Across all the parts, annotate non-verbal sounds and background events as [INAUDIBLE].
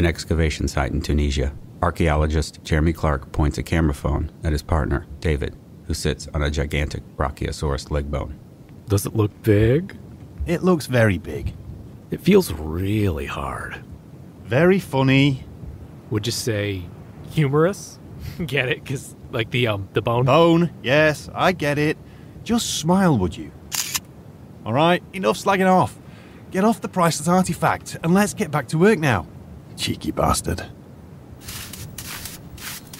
an excavation site in Tunisia. Archaeologist Jeremy Clark points a camera phone at his partner, David, who sits on a gigantic Brachiosaurus leg bone. Does it look big? It looks very big. It feels really hard. Very funny. Would you say humorous? [LAUGHS] Get it? Because, like, the, um, the bone? Bone, yes, I get it. Just smile, would you? All right, enough slagging off. Get off the priceless artifact and let's get back to work now. Cheeky bastard.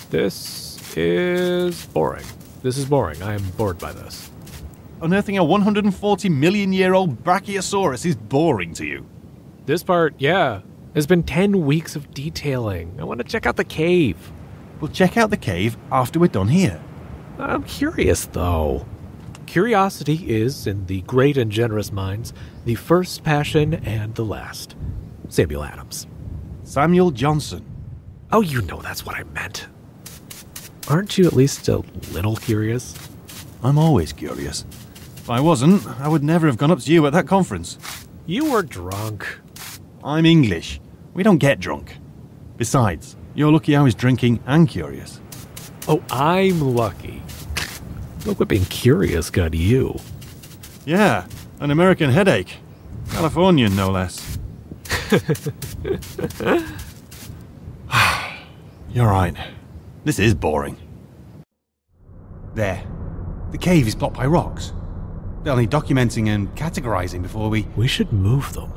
This is boring. This is boring. I am bored by this. Unearthing a 140 million year old Brachiosaurus is boring to you. This part, yeah. There's been 10 weeks of detailing. I want to check out the cave. We'll check out the cave after we're done here. I'm curious, though. Curiosity is, in the great and generous minds, the first passion and the last. Samuel Adams. Samuel Johnson. Oh, you know that's what I meant. Aren't you at least a little curious? I'm always curious. If I wasn't, I would never have gone up to you at that conference. You were drunk. I'm English. We don't get drunk. Besides, you're lucky I was drinking and curious. Oh, I'm lucky. Look what being curious got you. Yeah, an American headache. Californian, no less. [SIGHS] You're right. This is boring. There. The cave is blocked by rocks. They'll need documenting and categorizing before we. We should move them.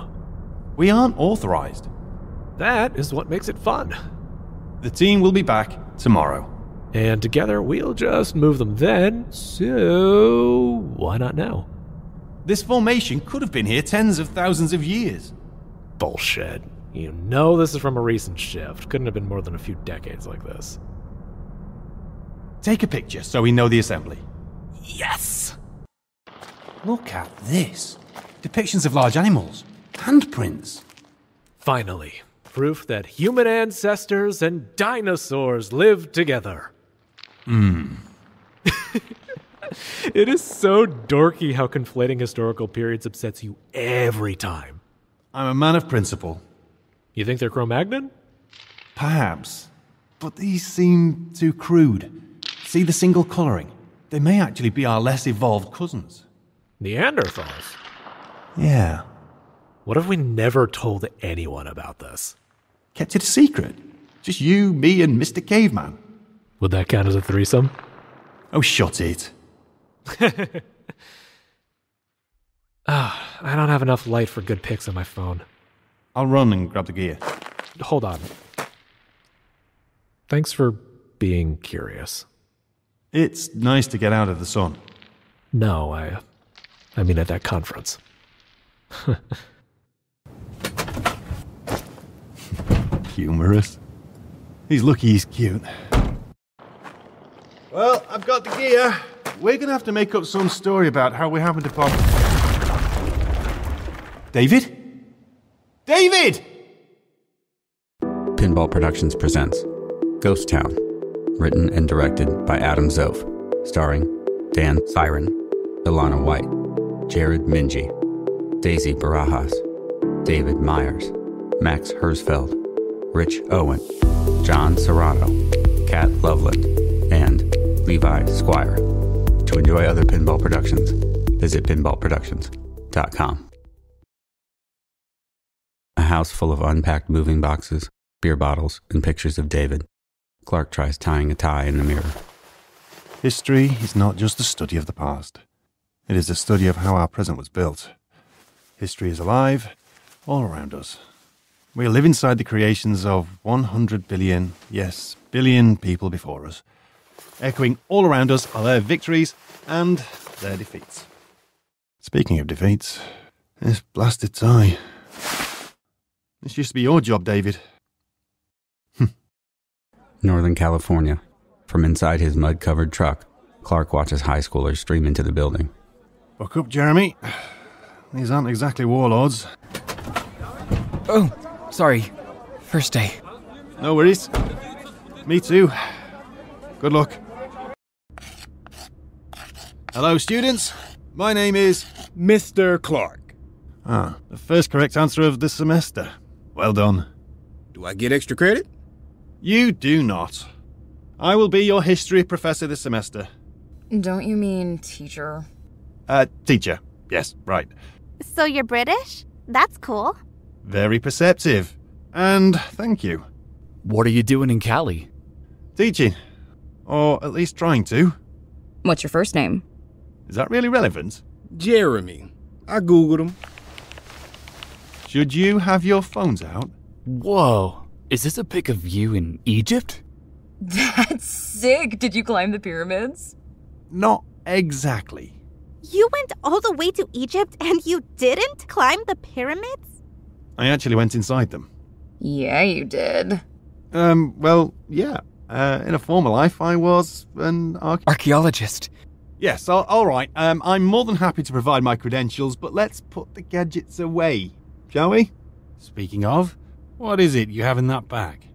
We aren't authorized. That is what makes it fun. The team will be back tomorrow. And together we'll just move them then, so why not now? This formation could have been here tens of thousands of years. Bullshit. You know this is from a recent shift. Couldn't have been more than a few decades like this. Take a picture so we know the assembly. Yes! Look at this. Depictions of large animals. Handprints. Finally, proof that human ancestors and dinosaurs lived together. Hmm. [LAUGHS] it is so dorky how conflating historical periods upsets you every time. I'm a man of principle. You think they're Cro Magnon? Perhaps. But these seem too crude. See the single colouring? They may actually be our less evolved cousins. Neanderthals? Yeah. What if we never told anyone about this? Kept it a secret. Just you, me, and Mr. Caveman. Would that count as a threesome? Oh, shut it. [LAUGHS] Ah, I don't have enough light for good pics on my phone. I'll run and grab the gear. Hold on. Thanks for being curious. It's nice to get out of the sun. No, I I mean at that conference. [LAUGHS] Humorous. He's lucky he's cute. Well, I've got the gear. We're gonna have to make up some story about how we happened upon. David? David! Pinball Productions presents Ghost Town, written and directed by Adam Zoff, starring Dan Siron, Elanna White, Jared Mingia, Daisy Barajas, David Meyers, Max Herzfeld, Rich Owen, John Serrano, Kat Loveland, and Levi Squier. To enjoy other pinball productions, visit pinballproductions.com. House full of unpacked moving boxes, beer bottles, and pictures of David. Clark tries tying a tie in the mirror. History is not just a study of the past, it is a study of how our present was built. History is alive all around us. We live inside the creations of 100 billion, yes, billion people before us. Echoing all around us are their victories and their defeats. Speaking of defeats, this blasted tie. This used to be your job, David. Northern California. From inside his mud covered truck, Clark watches high schoolers stream into the building. Buck up, Jeremy. These aren't exactly warlords. Oh, sorry. First day. No worries. Me too. Good luck. Hello, students. My name is. Mr. Clark. Ah, the first correct answer of this semester. Well done. Do I get extra credit? You do not. I will be your history professor this semester. Don't you mean teacher? Uh, teacher. Yes, right. So you're British? That's cool. Very perceptive. And thank you. What are you doing in Cali? Teaching. Or at least trying to. What's your first name? Is that really relevant? Jeremy. I googled him. Should you have your phones out? Whoa. Is this a pic of you in Egypt? That's sick. Did you climb the pyramids? Not exactly. You went all the way to Egypt and you didn't climb the pyramids? I actually went inside them. Yeah, you did. Um, well, yeah. Uh, in a former life, I was an arch- Archaeologist. Yes, all, all right. Um, I'm more than happy to provide my credentials, but let's put the gadgets away, shall we? Speaking of, what is it you have in that bag?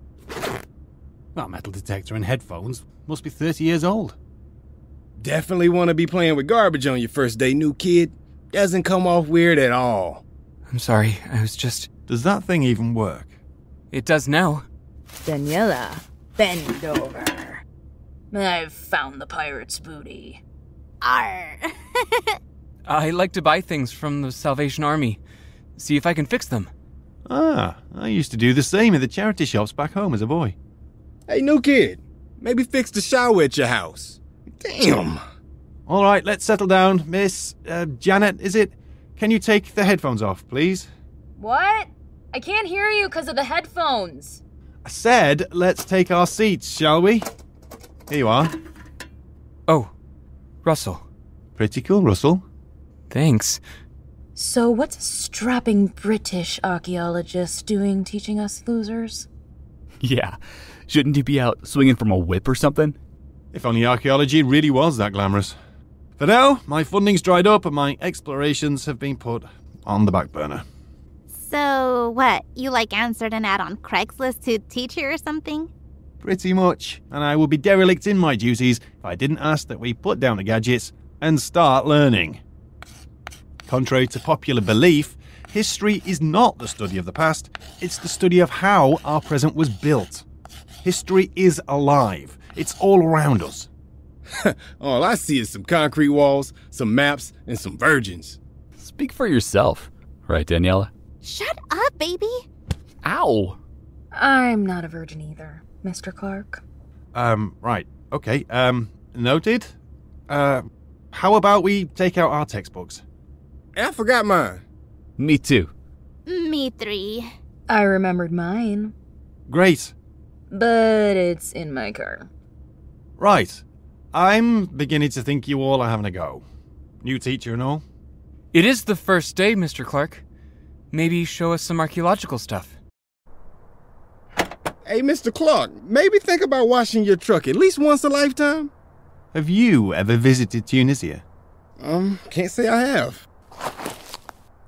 That metal detector and headphones must be 30 years old. Definitely want to be playing with garbage on your first day, new kid. Doesn't come off weird at all. I'm sorry, I was just. Does that thing even work? It does now. Daniella, bend over. I've found the pirate's booty. Arr. [LAUGHS] I like to buy things from the Salvation Army. See if I can fix them. Ah, I used to do the same in the charity shops back home as a boy. Hey, new kid. Maybe fix the shower at your house. Damn. All right, let's settle down. Miss uh, Janet, is it? Can you take the headphones off, please? What? I can't hear you because of the headphones. I said, let's take our seats, shall we? Here you are. Oh, Russell. Pretty cool, Russell. Thanks. So, what's a strapping British archaeologist doing teaching us losers? [LAUGHS] Yeah. Shouldn't he be out swinging from a whip or something? If only archaeology really was that glamorous. For now, my funding's dried up and my explorations have been put on the back burner. So, what? You like answered an ad on Craigslist to teach you or something? Pretty much. And I would be derelict in my duties if I didn't ask that we put down the gadgets and start learning. Contrary to popular belief, history is not the study of the past, it's the study of how our present was built. History is alive, it's all around us. [LAUGHS] All I see is some concrete walls, some maps, and some virgins. Speak for yourself, right, Daniella? Shut up, baby. Ow! I'm not a virgin either, Mr. Clark. Um, right, okay, um, noted. Uh, how about we take out our textbooks? I forgot mine. Me too. Me three. I remembered mine, Great. but it's in my car. Right. I'm beginning to think you all are having a go. New teacher and all. It is the first day, Mr. Clark. Maybe show us some archaeological stuff. Hey, Mr. Clark, maybe think about washing your truck at least once a lifetime? Have you ever visited Tunisia? Um, can't say I have.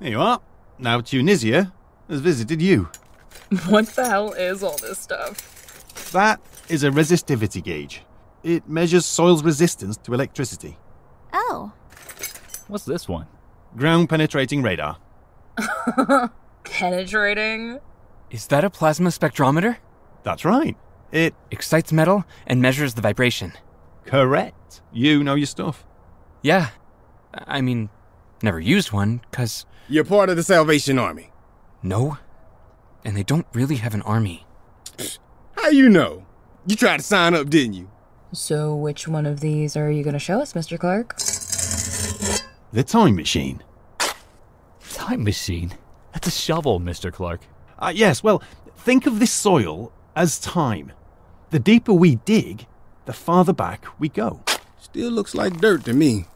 There you are. Now Tunisia has visited you. [LAUGHS] What the hell is all this stuff? That is a resistivity gauge. It measures soil's resistance to electricity. Oh. What's this one? Ground penetrating radar. [LAUGHS] Penetrating? Is that a plasma spectrometer? That's right. It Excites metal and measures the vibration. correct. You know your stuff. Yeah. I mean, never used one, cause You're part of the Salvation Army. no. And they don't really have an army. How you know? You tried to sign up, didn't you? So, which one of these are you going to show us, Mr. Clark? The time machine. Time machine. That's a shovel, Mr. Clark. Uh, yes, well, think of this soil as time. The deeper we dig, the farther back we go. Still looks like dirt to me.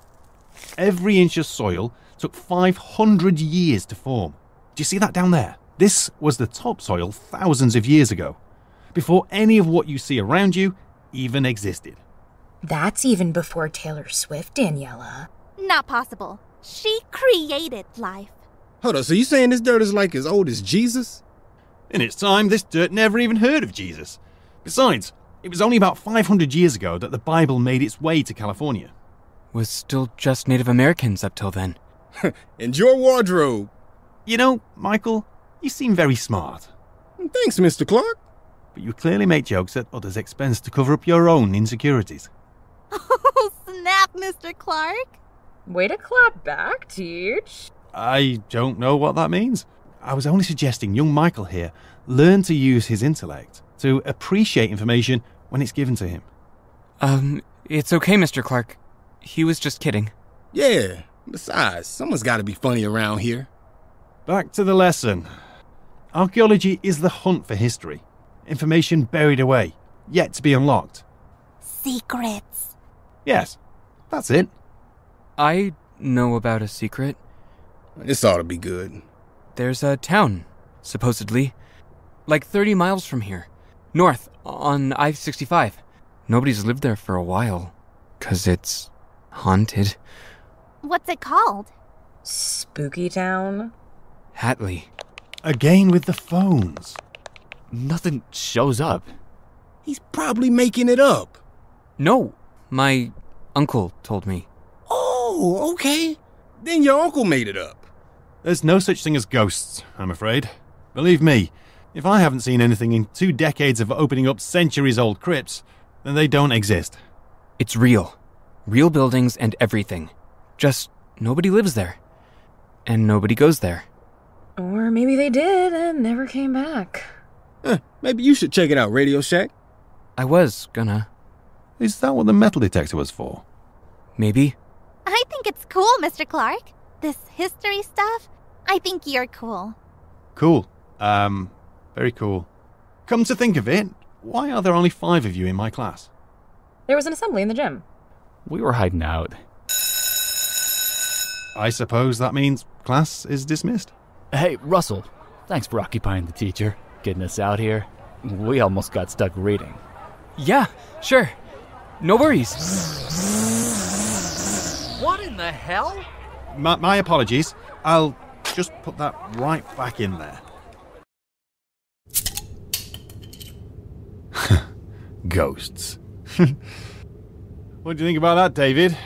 Every inch of soil took 500 years to form. Do you see that down there? This was the topsoil thousands of years ago, before any of what you see around you even existed. That's even before Taylor Swift, Daniella. Not possible. She created life. Hold on, so you saying this dirt is like as old as Jesus? In its time, this dirt never even heard of Jesus. Besides, it was only about 500 years ago that the Bible made its way to California. Was still just Native Americans up till then. [LAUGHS] And your wardrobe. You know, Michael, you seem very smart. Thanks, Mr. Clark. But you clearly make jokes at others' expense to cover up your own insecurities. [LAUGHS] Oh, snap, Mr. Clark. Way to clap back, Teach. I don't know what that means. I was only suggesting young Michael here learn to use his intellect to appreciate information when it's given to him. Um, it's okay, Mr. Clark. He was just kidding. Yeah. Besides, someone's got to be funny around here. Back to the lesson. Archaeology is the hunt for history. Information buried away, yet to be unlocked. Secrets. Yes, that's it. I know about a secret. This ought to be good. There's a town, supposedly, like 30 miles from here, north on I 65. Nobody's lived there for a while, 'cause it's haunted. What's it called? Spooky Town? Hatley. Again with the phones. Nothing shows up. He's probably making it up. No, my uncle told me. Oh, okay. Then your uncle made it up. There's no such thing as ghosts, I'm afraid. Believe me, if I haven't seen anything in two decades of opening up centuries old crypts, then they don't exist. It's real. Real buildings and everything. Just nobody lives there. And nobody goes there. Or maybe they did and never came back. Huh, maybe you should check it out, Radio Shack. I was gonna. Is that what the metal detector was for? Maybe. I think it's cool, Mr. Clark. This history stuff. I think you're cool. Cool. Um, very cool. Come to think of it, why are there only five of you in my class? There was an assembly in the gym. We were hiding out. I suppose that means class is dismissed. Hey, Russell. Thanks for occupying the teacher, getting us out here. We almost got stuck reading. Yeah, sure. No worries. What in the hell? My, my apologies. I'll just put that right back in there. [LAUGHS] Ghosts. [LAUGHS] what do you think about that, David?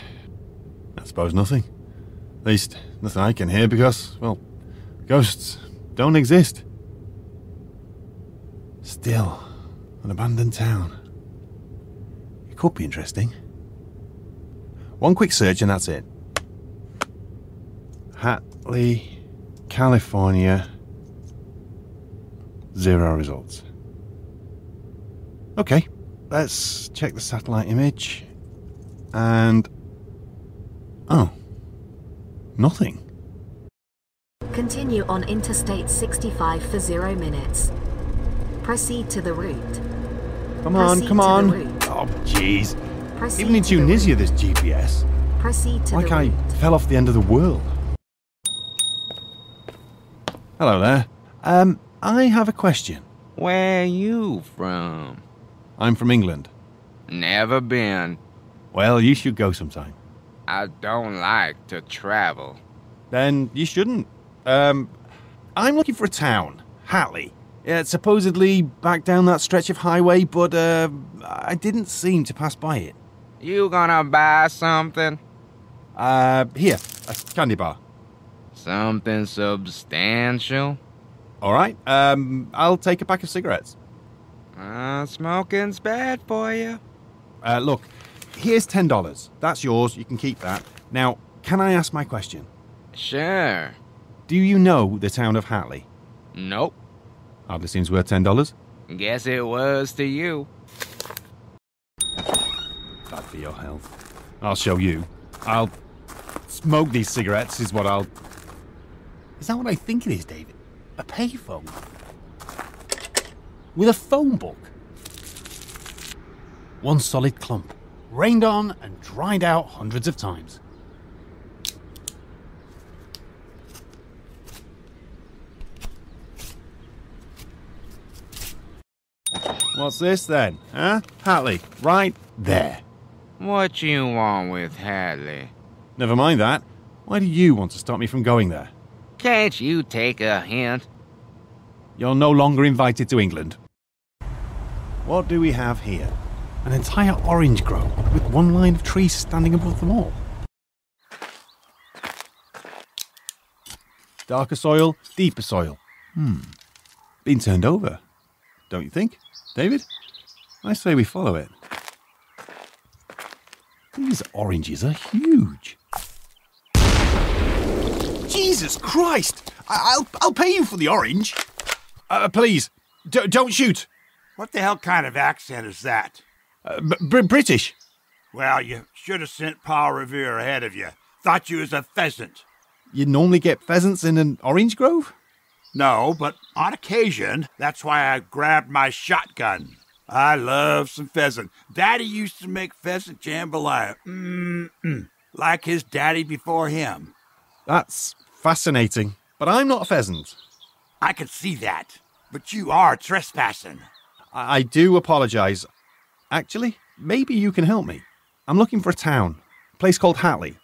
I suppose nothing. At least, nothing I can hear because, well, ghosts don't exist. Still, an abandoned town. It could be interesting. One quick search and that's it. Hatley, California. Zero results. Okay, let's check the satellite image. And. Oh. Nothing. Continue on Interstate 65 for zero minutes. Proceed to the route. Come on, Proceed come on. Oh, jeez. Proceed Even in Tunisia, there's GPS. Proceed to Like the I route. fell off the end of the world. Hello there. Um, I have a question. Where are you from? I'm from England. Never been. Well, you should go sometime. I don't like to travel. Then you shouldn't. Um, I'm looking for a town, Hatley. Yeah, supposedly back down that stretch of highway, but uh, I didn't seem to pass by it. You gonna buy something? Uh, here, a candy bar. Something substantial? All right. Um, I'll take a pack of cigarettes. Uh, smoking's bad for you. Uh, look, here's ten dollars. That's yours. You can keep that. Now, can I ask my question? Sure. Do you know the town of Hatley? Nope. Hardly seems worth ten dollars. Guess it was to you. Bad for your health. I'll show you. I'll smoke these cigarettes. Is what I'll. Is that what I think it is, David? A payphone with a phone book. One solid clump, rained on and dried out hundreds of times. What's this then? Huh? Hatley, right there. What you want with Hatley? Never mind that. Why do you want to stop me from going there? Can't you take a hint? You're no longer invited to England. What do we have here? An entire orange grove with one line of trees standing above them all. Darker soil, deeper soil. Hmm. been turned over. Don't you think, David? I say we follow it. These oranges are huge. Jesus Christ! I- will I'll pay you for the orange. Uh, please, d- don't shoot. What the hell kind of accent is that? Uh, b- British. Well, you should have sent Paul Revere ahead of you. Thought you was a pheasant. You normally get pheasants in an orange grove? No, but on occasion, that's why I grabbed my shotgun. I love some pheasant. Daddy used to make pheasant jambalaya. Mm-mm. Like his daddy before him. That's fascinating. But I'm not a pheasant. I can see that. But you are trespassing. I, I do apologize. Actually, maybe you can help me. I'm looking for a town, a place called Hatley.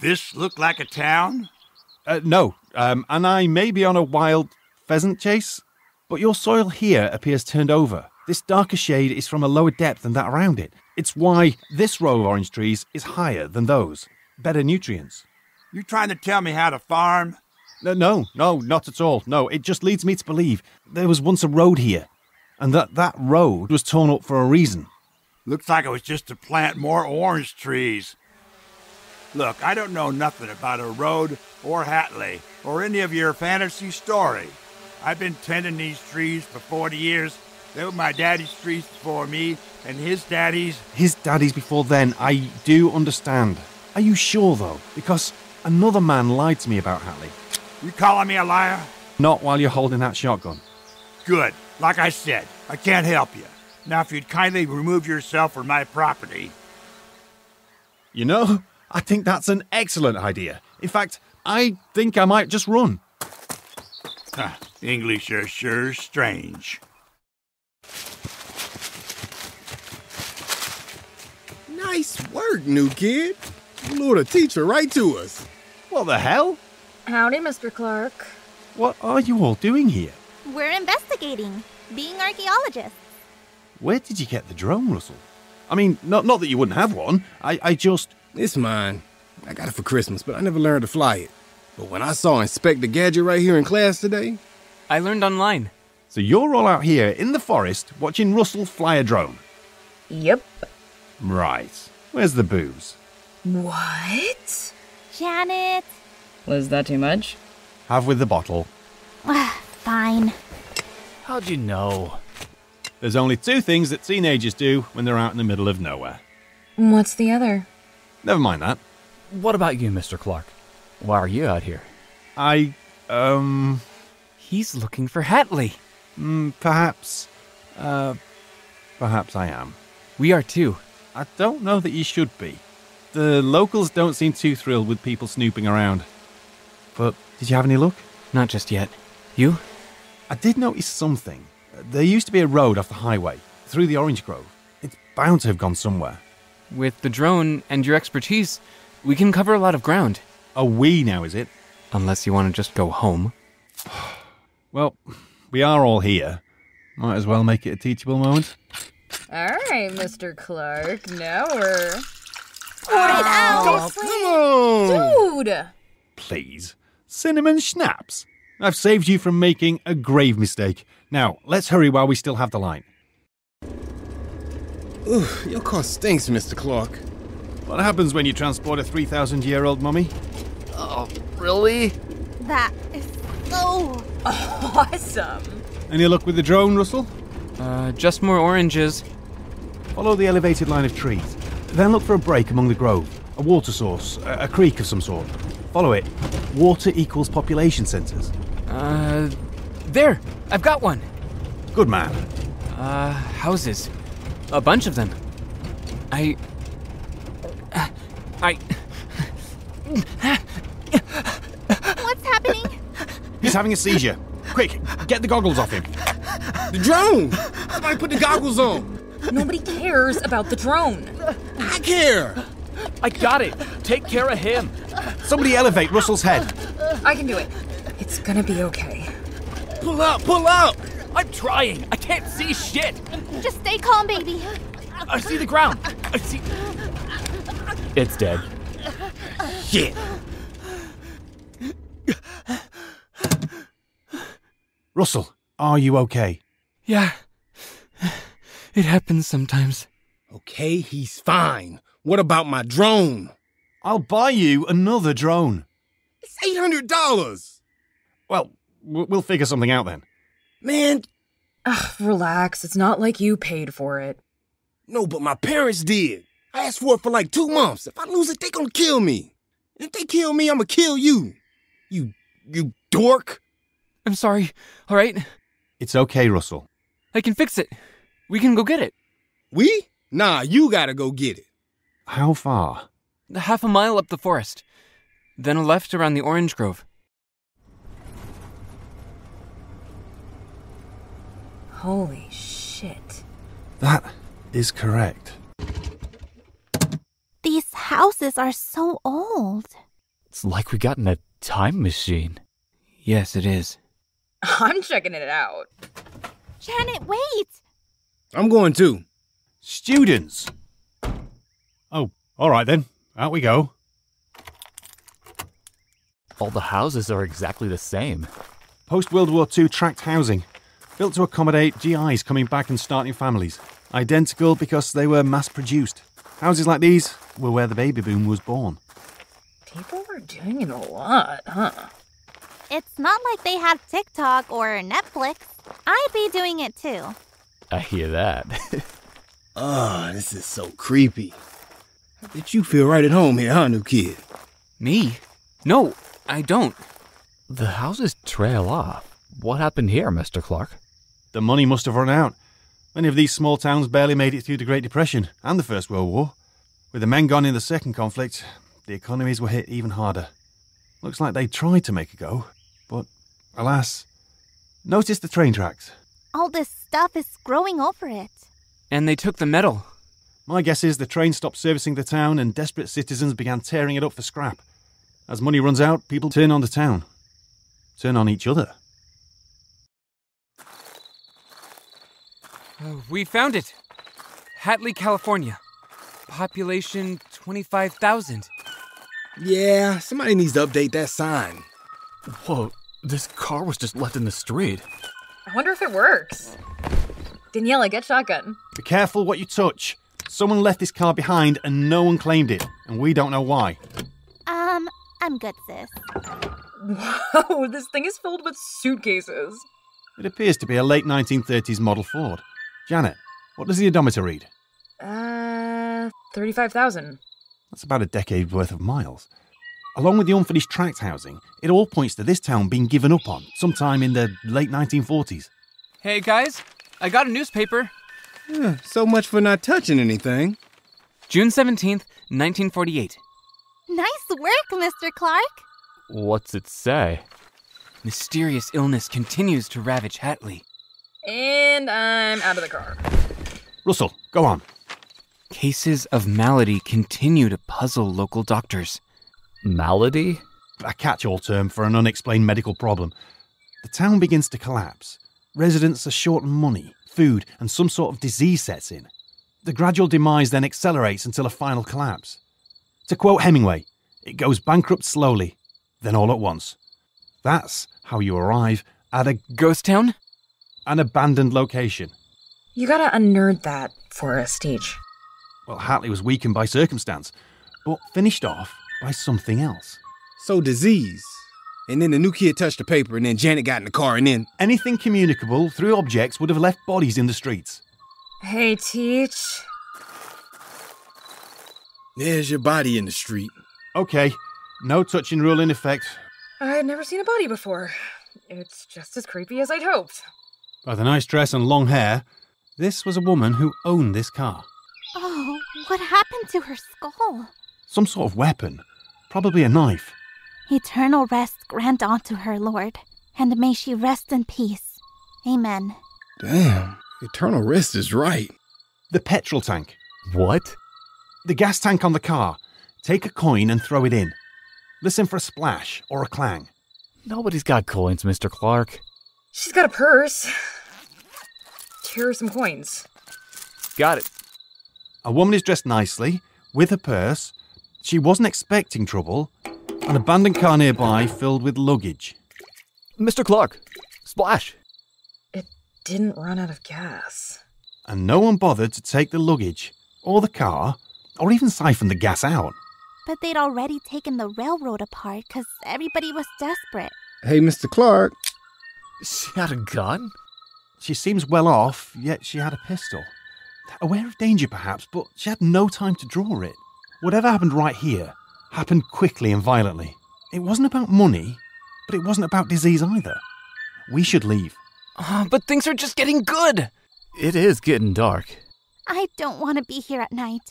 This look like a town? Uh, no, um, and I may be on a wild pheasant chase, but your soil here appears turned over. This darker shade is from a lower depth than that around it. It's why this row of orange trees is higher than those. Better nutrients. You trying to tell me how to farm? No, no, no, not at all. No, it just leads me to believe there was once a road here, and that that road was torn up for a reason. Looks like it was just to plant more orange trees. Look, I don't know nothing about a road or Hatley or any of your fantasy story. I've been tending these trees for 40 years. They were my daddy's trees before me, and his daddy's. His daddy's before then. I do understand. Are you sure, though? Because another man lied to me about Hatley. You calling me a liar? Not while you're holding that shotgun. Good. Like I said, I can't help you. Now, if you'd kindly remove yourself from my property. You know, I think that's an excellent idea. In fact, I think I might just run. Huh, English are sure strange. Nice work, new kid. You lured a teacher right to us. What the hell? Howdy, Mr. Clark. What are you all doing here? We're investigating, being archaeologists. Where did you get the drone, Russell? I mean, not not that you wouldn't have one. I, I just. It's mine. I got it for Christmas, but I never learned to fly it. But when I saw Inspector Gadget right here in class today, I learned online. So you're all out here in the forest watching Russell fly a drone? Yep. Right. Where's the booze? What? Janet. Was that too much? Have with the bottle. Ah, fine. How'd you know? There's only two things that teenagers do when they're out in the middle of nowhere. What's the other? Never mind that. What about you, Mr. Clark? Why are you out here? I, um. He's looking for Hatley. Mm, perhaps. Uh. Perhaps I am. We are too. I don't know that you should be. The locals don't seem too thrilled with people snooping around. But did you have any luck? Not just yet. You? I did notice something. There used to be a road off the highway through the orange grove. It's bound to have gone somewhere. With the drone and your expertise, we can cover a lot of ground. A we now, is it? Unless you want to just go home. [SIGHS] well, we are all here. Might as well make it a teachable moment. All right, Mr. Clark. Now we're. Oh, come on! Dude! Please. Cinnamon schnapps. I've saved you from making a grave mistake. Now, let's hurry while we still have the line. Ooh, your car stinks, Mr. Clark. What happens when you transport a 3,000 year old mummy? Oh, really? That is so [LAUGHS] awesome. Any luck with the drone, Russell? Uh, just more oranges. Follow the elevated line of trees. Then look for a break among the grove, a water source, a, a creek of some sort. Follow it. Water equals population centers. Uh, there! I've got one! Good man. Uh, houses. A bunch of them. I. I. What's happening? He's having a seizure. Quick, get the goggles off him. The drone! Somebody put the goggles on! Nobody cares about the drone. I care! I got it. Take care of him. Somebody elevate Russell's head. I can do it. It's gonna be okay. Pull up, pull up! I'm trying. I can't see shit. Just stay calm, baby. I see the ground. I see. It's dead. Shit. Russell, Are you okay? Yeah. It happens sometimes. Okay, he's fine. What about my drone? I'll buy you another drone. It's $800. Well, we'll figure something out then. Man, Ugh, relax. It's not like you paid for it. no, but my parents did. I asked for it for like two months. If I lose it, they gonna kill me. And if they kill me, I'm gonna kill you. You, you dork. I'm sorry, alright? It's okay, Russell. I can fix it. We can go get it. We? Nah, you gotta go get it. How far? Half a mile up the forest. Then a left around the orange grove. Holy shit. That is correct. These houses are so old. It's like we got in a time machine. Yes, it is. [LAUGHS] I'm checking it out. Janet, wait! I'm going too. Students! Oh, all right then. Out we go. All the houses are exactly the same. Post World War II tract housing, built to accommodate GIs coming back and starting families. Identical because they were mass produced. Houses like these were where the baby boom was born. People were doing it a lot, huh? It's not like they have TikTok or Netflix. I'd be doing it too. I hear that. [LAUGHS] Ah, this is so creepy. I bet you feel right at home here, huh, new kid? Me? No, I don't. the houses trail off. What happened here, Mr. Clark? The money must have run out. Many of these small towns barely made it through the Great Depression and the First World War. With the men gone in the second conflict, the economies were hit even harder. Looks like they tried to make a go, but alas. Notice the train tracks. All this stuff is growing over it. And they took the metal. My guess is the train stopped servicing the town and desperate citizens began tearing it up for scrap. As money runs out, people turn on the town. Turn on each other. [SIGHS] We found it. Hatley, California. Population 25,000. Yeah, somebody needs to update that sign. Whoa, this car was just left in the street. I wonder if it works. Daniella, get shotgun. Be careful what you touch. Someone left this car behind and no one claimed it, and we don't know why. Um, I'm good, sis. Whoa, [LAUGHS] this thing is filled with suitcases. It appears to be a late 1930s Model Ford. Janet, what does the odometer read? Uh, 35,000. That's about a decade worth of miles. Along with the unfinished tract housing, it all points to this town being given up on sometime in the late 1940s. Hey guys, I got a newspaper. Huh, so much for not touching anything. June 17th, 1948. Nice work, Mr. Clark. What's it say? Mysterious illness continues to ravage Hatley. And I'm out of the car. Russell, go on. Cases of malady continue to puzzle local doctors. Malady? A catch all term for an unexplained medical problem. The town begins to collapse. Residents are short on money, food, and some sort of disease sets in. The gradual demise then accelerates until a final collapse. To quote Hemingway, it goes bankrupt slowly, then all at once. That's how you arrive at a ghost town? An abandoned location. You gotta unnerd that for a stage. Well, Hatley was weakened by circumstance, but finished off by something else. So disease. And then the new kid touched the paper, and then Janet got in the car, and then. Anything communicable through objects would have left bodies in the streets. Hey, Teach. There's your body in the street. Okay, no touching rule in effect. I had never seen a body before. It's just as creepy as I'd hoped. By the nice dress and long hair, this was a woman who owned this car. Oh, what happened to her skull? Some sort of weapon. Probably a knife. Eternal rest grant unto her, Lord, and may she rest in peace. Amen. Damn, eternal rest is right. The petrol tank. What? The gas tank on the car. Take a coin and throw it in. Listen for a splash or a clang. Nobody's got coins, Mr. Clark. She's got a purse. Here are some coins. Got it. A woman is dressed nicely, with a purse. She wasn't expecting trouble. An abandoned car nearby filled with luggage. Mr. Clark, splash. It didn't run out of gas. And no one bothered to take the luggage, or the car, or even siphon the gas out. But they'd already taken the railroad apart because everybody was desperate. Hey, Mr. Clark. She had a gun? She seems well off, yet she had a pistol. Aware of danger, perhaps, but she had no time to draw it. Whatever happened right here happened quickly and violently. It wasn't about money, but it wasn't about disease either. We should leave. Uh, but things are just getting good. It is getting dark. I don't want to be here at night.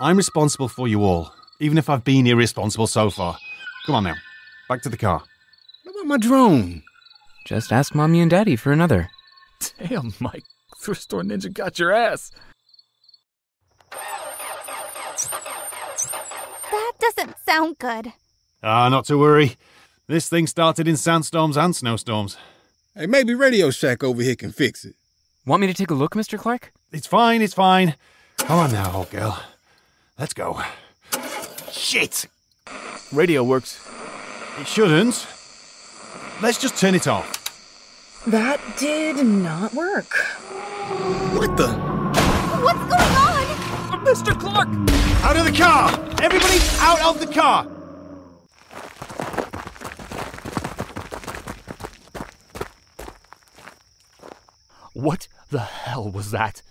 I'm responsible for you all, even if I've been irresponsible so far. Come on now, back to the car. What about my drone? Just ask mommy and daddy for another. Damn, Mike. Thrift store ninja got your ass. That doesn't sound good. Ah, not to worry. This thing started in sandstorms and snowstorms. Hey, maybe Radio Shack over here can fix it. Want me to take a look, Mr. Clark? It's fine, it's fine. Come on now, old girl. Let's go. Shit! Radio works. It shouldn't. Let's just turn it off. That did not work. What the? What's going on? Mr. Clark! Out of the car! Everybody out of the car! What the hell was that?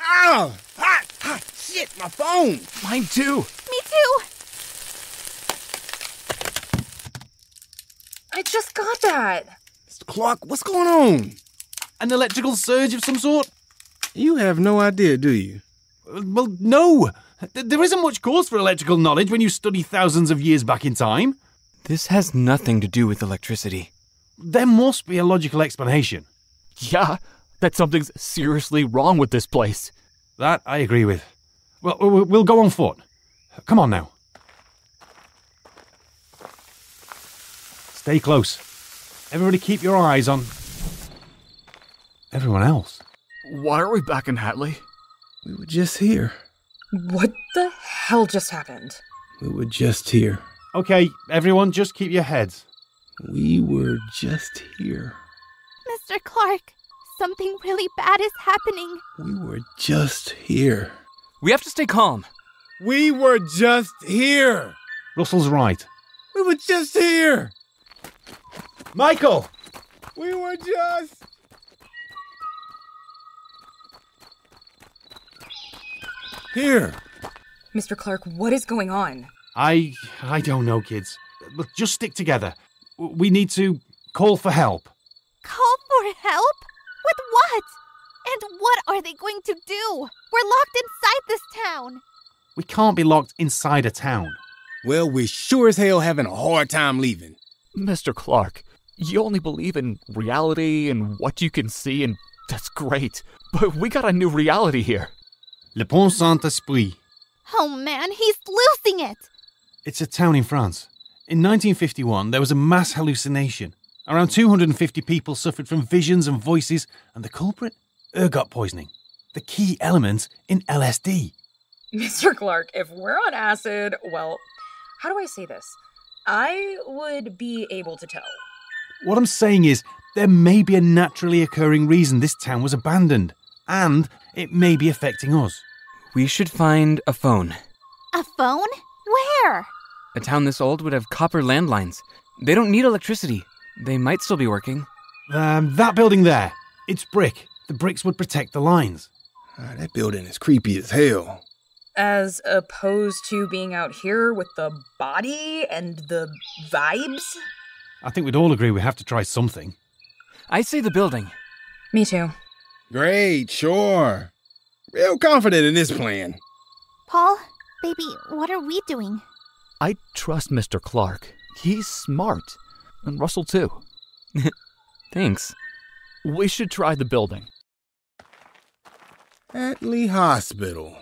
Ow! Hot! Hot! Shit, my phone! Mine too! Me too! I just got that. Mr. Clark, what's going on? An electrical surge of some sort? You have no idea, do you? Uh, well, no. There isn't much cause for electrical knowledge when you study thousands of years back in time. This has nothing to do with electricity. There must be a logical explanation. Yeah, that something's seriously wrong with this place. That I agree with. Well, we'll go on foot. Come on now. Stay close. Everybody keep your eyes on everyone else. Why are we back in Hatley? We were just here. What the hell just happened? We were just here. Okay, everyone, just keep your heads. We were just here. Mr. Clark, something really bad is happening. We were just here. We have to stay calm. We were just here. Russell's right. We were just here. Michael! We were just. Here. Mr. Clark, what is going on? I I don't know, kids. But just stick together. We need to call for help. Call for help? With what? And what are they going to do? We're locked inside this town. We can't be locked inside a town. Well, we're sure as hell having a hard time leaving. Mr. Clark, you only believe in reality and what you can see, and that's great. But we got a new reality here. Le Pont Saint Esprit. Oh man, he's losing it. It's a town in France. In 1951, there was a mass hallucination. Around 250 people suffered from visions and voices, and the culprit? Ergot poisoning. The key element in LSD. [LAUGHS] Mr. Clark, if we're on acid, well, how do I say this? I would be able to tell. What I'm saying is, there may be a naturally occurring reason this town was abandoned, and it may be affecting us. We should find a phone. A phone? Where? A town this old would have copper landlines. They don't need electricity. They might still be working. Um, that building there, it's brick. The bricks would protect the lines. Ah, that building is creepy as hell. As opposed to being out here with the body and the vibes? I think we'd all agree we have to try something. I say the building. Me too. Great, sure. Real confident in this plan. Paul, baby, what are we doing? I trust Mr. Clark. He's smart. And Russell, too. [LAUGHS] Thanks. We should try the building. Hatley Hospital.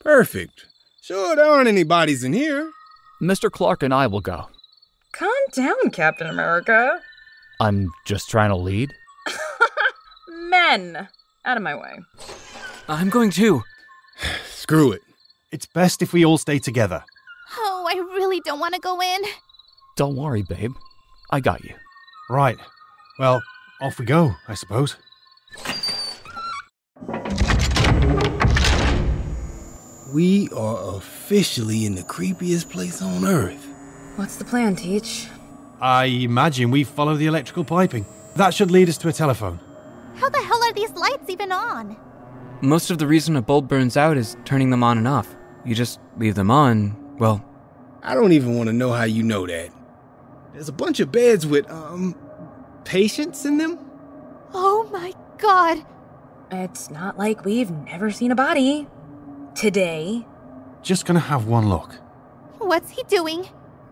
Perfect. Sure, there aren't any bodies in here. Mr. Clark and I will go. Calm down, Captain America. I'm just trying to lead. [LAUGHS] Men! Out of my way. I'm going too. [SIGHS] Screw it. It's best if we all stay together. Oh, I really don't want to go in. Don't worry, babe. I got you. Right. Well, off we go, I suppose. We are officially in the creepiest place on earth. What's the plan, Teach? I imagine we follow the electrical piping. That should lead us to a telephone. How the hell are these lights even on? Most of the reason a bulb burns out is turning them on and off. You just leave them on, well, I don't even want to know how you know that. There's a bunch of beds with, um, patients in them? Oh my god. It's not like we've never seen a body. Today. Just gonna have one look. What's he doing?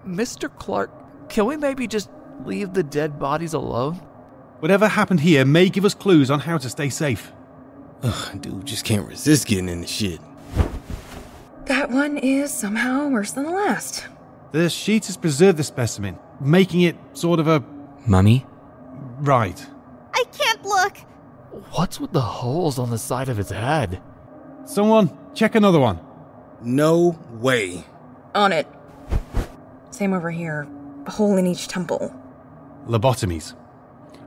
Mr. Clark, can we maybe just leave the dead bodies alone? Whatever happened here may give us clues on how to stay safe. Ugh, dude just can't resist getting in the shit. That one is somehow worse than the last. The sheet has preserved the specimen, making it sort of a. mummy? Right. I can't look. What's with the holes on the side of his head? Someone, check another one. No way. On it. Same over here. A hole in each temple. Lobotomies.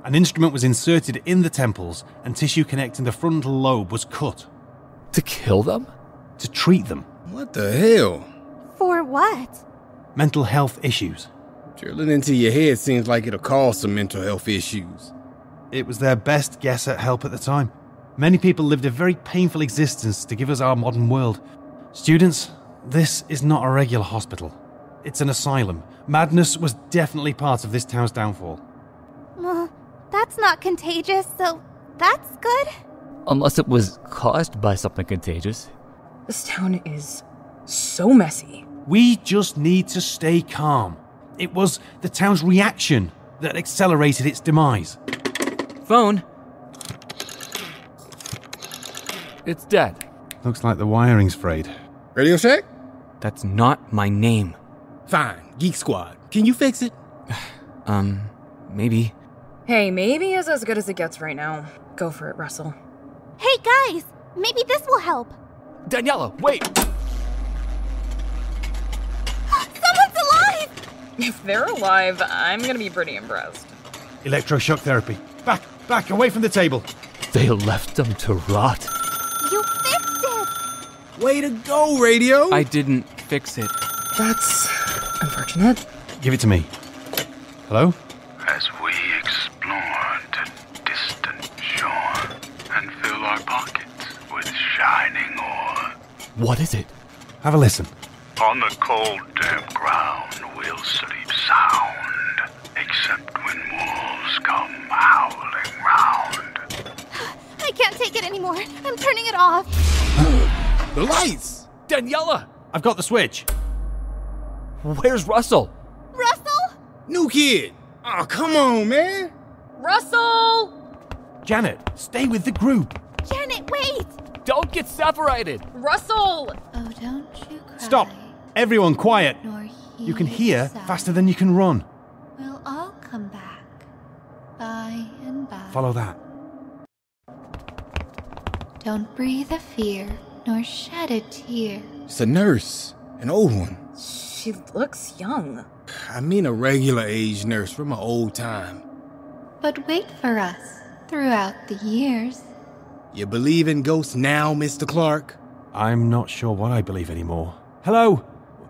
An instrument was inserted in the temples, and tissue connecting the frontal lobe was cut. To kill them? To treat them. What the hell? For what? Mental health issues. Drilling into your head seems like it'll cause some mental health issues. It was their best guess at help at the time. Many people lived a very painful existence to give us our modern world. Students, this is not a regular hospital. It's an asylum. Madness was definitely part of this town's downfall. Well, that's not contagious, so that's good. Unless it was caused by something contagious. This town is so messy. We just need to stay calm. It was the town's reaction that accelerated its demise. Phone? It's dead. Looks like the wiring's frayed. Radio Shack? That's not my name. Fine. Geek Squad. Can you fix it? [SIGHS] Um, maybe. Hey, maybe is as good as it gets right now. Go for it, Russell. Hey guys, maybe this will help. Daniella, wait! [GASPS] Someone's alive! [LAUGHS] If they're alive, I'm gonna be pretty impressed. Electroshock therapy. Back, back, away from the table. They left them to rot. You fixed it! Way to go, Radio! I didn't fix it. That's unfortunate. Give it to me. Hello? As we explore the distant shore and fill our pockets with shining ore. What is it? Have a listen. On the cold, damp ground, we'll sleep sound, except when wolves come howling round. I can't take it anymore. I'm turning it off. [GASPS] the lights! Daniella! I've got the switch. Where's Russell? Russell? New kid! Oh, come on, man! Russell! Janet, stay with the group. Janet, wait! Don't get separated! Russell! Oh, don't you cry. Stop. Everyone, quiet. Nor You can hear faster than you can run. We'll all come back. By and by. Follow that. Don't breathe a fear, nor shed a tear. It's a nurse. An old one. She looks young. I mean a regular age nurse from an old time. But wait for us throughout the years. You believe in ghosts now, Mr. Clark? I'm not sure what I believe anymore. Hello?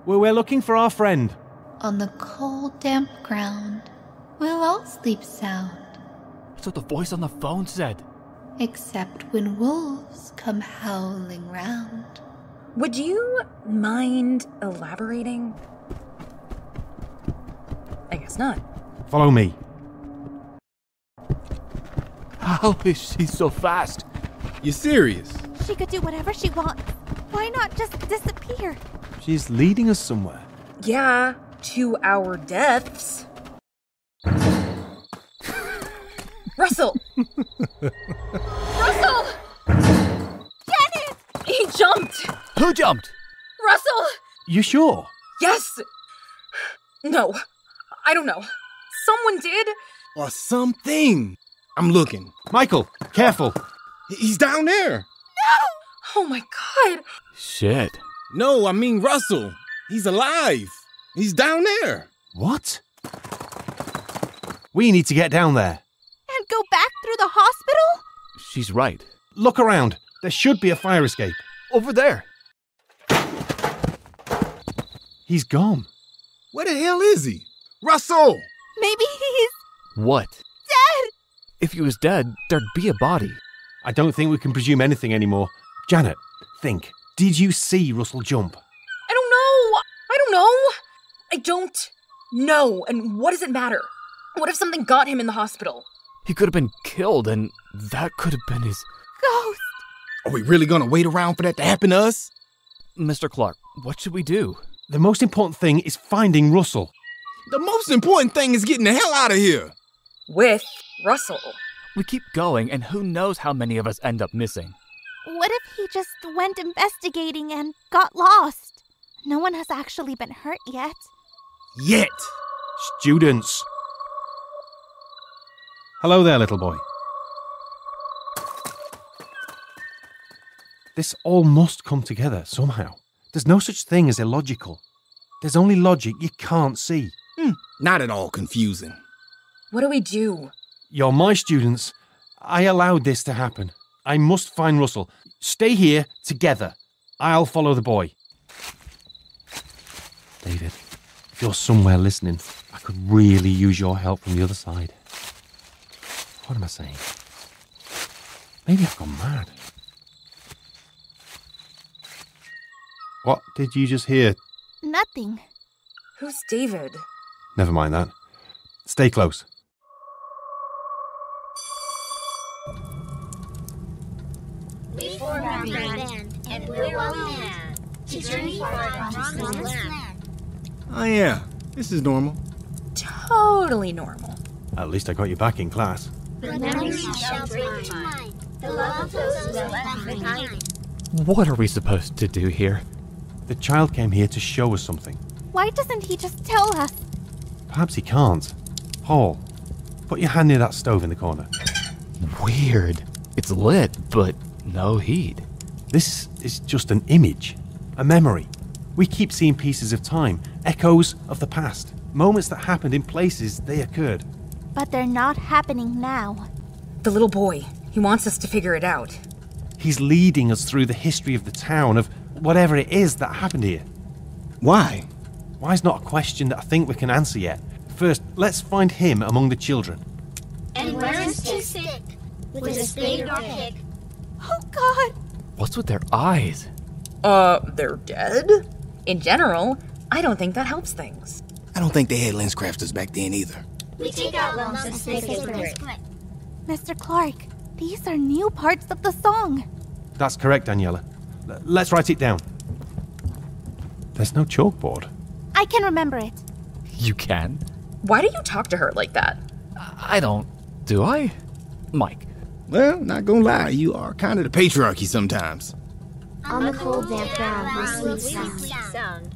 We're, we're looking for our friend. On the cold, damp ground, we'll all sleep sound, That's what the voice on the phone said. except when wolves come howling round. Would you mind elaborating? I guess not. Follow me. How is she so fast? You serious? She could do whatever she wants. Why not just disappear? She's leading us somewhere. Yeah, to our deaths. [LAUGHS] Russell! Russell! [LAUGHS] Who jumped? Russell! You sure? Yes! No, I don't know. Someone did. Or something. I'm looking. Michael, careful. He's down there. No! Oh my god! Shit. No, I mean Russell. He's alive. He's down there. What? We need to get down there. And go back through the hospital? She's right. Look around. There should be a fire escape. Over there. He's gone. Where the hell is he? Russell! Maybe he's What? dead. If he was dead, there'd be a body. I don't think we can presume anything anymore. Janet, think. Did you see Russell jump? I don't know. I don't know. I don't know. And what does it matter? What if something got him in the hospital? He could have been killed, and that could have been his. Ghost. Are we really gonna wait around for that to happen to us? Mr. Clark, what should we do? The most important thing is finding Russell. The most important thing is getting the hell out of here. With Russell. We keep going, and who knows how many of us end up missing. What if he just went investigating and got lost? No one has actually been hurt yet. Yet. Students. Hello there, little boy. This all must come together somehow. There's no such thing as illogical. There's only logic you can't see. Hmm, not at all confusing. What do we do? You're my students. I allowed this to happen. I must find Russell. Stay here together. I'll follow the boy. David, if you're somewhere listening, I could really use your help from the other side. What am I saying? Maybe I've gone mad. What did you just hear? Nothing. Who's David? Never mind that. Stay close. We form a band, and we're one man to journey far across this land. Oh, yeah. This is normal. Totally normal. At least I got you back in class. The memories shall bring to mind the love of those who left behind. What are we supposed to do here? The child came here to show us something. Why doesn't he just tell us? Perhaps he can't. Paul, put your hand near that stove in the corner. Weird. It's lit, but no heat. This is just an image, a memory. We keep seeing pieces of time, echoes of the past, moments that happened in places they occurred. But they're not happening now. The little boy. He wants us to figure it out. He's leading us through the history of the town, of whatever it is that happened here. Why? Why's not a question that I think we can answer yet. First, let's find him among the children. And where is too sick with a spade or pick? Oh God! What's with their eyes? Uh, they're dead? In general, I don't think that helps things. I don't think they had LensCrafters back then either. We take out lumps and stick it brick. Mr. Clark, these are new parts of the song. That's correct, Daniella. L- let's write it down. There's no chalkboard. I can remember it. You can? Why do you talk to her like that? I don't. Do I? Mike. Well, not gonna lie, you are kind of the patriarchy sometimes. On the cold, damp ground, where sleep sound.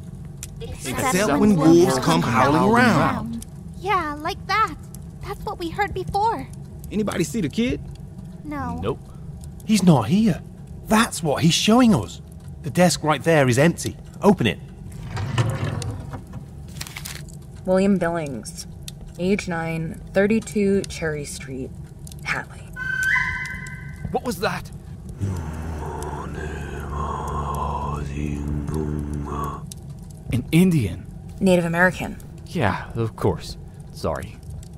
Except when wolves come howling around. Yeah, like that. That's what we heard before. Anybody see the kid? No. Nope. He's not here. That's what he's showing us. The desk right there is empty. Open it. William Billings, age 9, 32 Cherry Street, Hatley. What was that? An Indian. Native American. Yeah, of course. Sorry.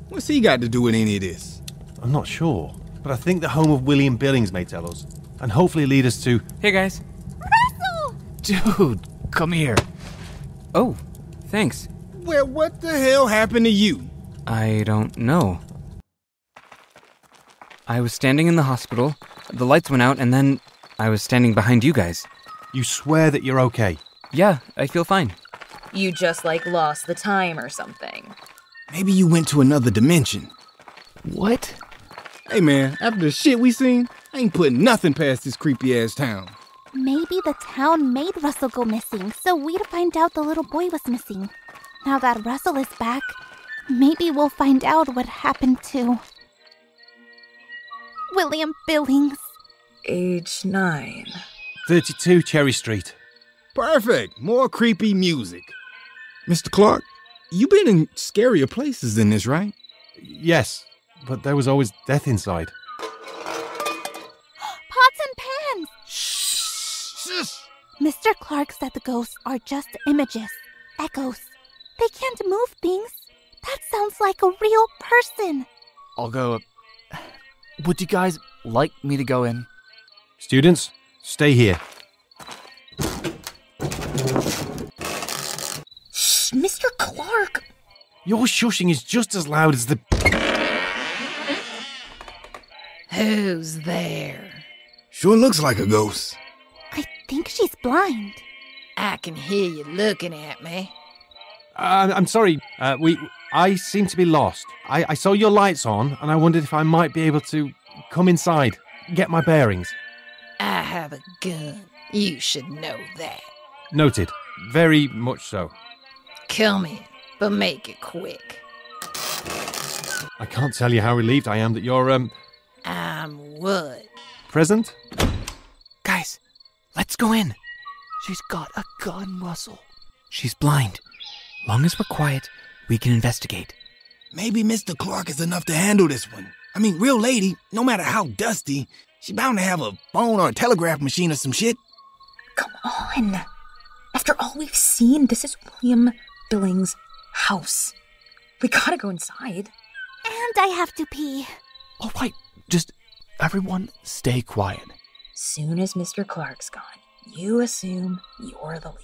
What's he got to do with any of this? I'm not sure, but I think the home of William Billings may tell us, and hopefully lead us to. Hey guys. Russell! Dude, come here. Oh, thanks. Well, what the hell happened to you? I don't know. I was standing in the hospital, the lights went out, and then I was standing behind you guys. You swear that you're okay. Yeah, I feel fine. You just like lost the time or something. Maybe you went to another dimension. What? Hey man, after the shit we seen, I ain't putting nothing past this creepy ass town. Maybe the town made Russell go missing, so we'd find out the little boy was missing. Now that Russell is back, maybe we'll find out what happened to. William Billings. Age 9. 32 Cherry Street. Perfect. More creepy music. Mr. Clark, you've been in scarier places than this, right? Yes, but there was always death inside. Pots and pans! Shh. Mr. Clark said the ghosts are just images. echoes. They can't move things. That sounds like a real person. I'll go. Would you guys like me to go in? Students, stay here. Shh, Mr. Clark! Your shushing is just as loud as the. Who's there? Sure looks like a ghost. I think she's blind. I can hear you looking at me. Uh, I'm sorry. Uh, we. I seem to be lost. I, I saw your lights on, and I wondered if I might be able to come inside, get my bearings. I have a gun. You should know that. Noted. Very much so. Come in, but make it quick. I can't tell you how relieved I am that you're um I'm what? Present. Guys, let's go in. She's got a gun, Russell. She's blind. Long as we're quiet, we can investigate. Maybe Mr. Clark is enough to handle this one. I mean, real lady, no matter how dusty, she bound to have a phone or a telegraph machine or some shit. Come on. After all we've seen, this is William Billings' house. We gotta go inside. And I have to pee. All right, just everyone stay quiet. Soon as Mr. Clark's gone, you assume you're the leader.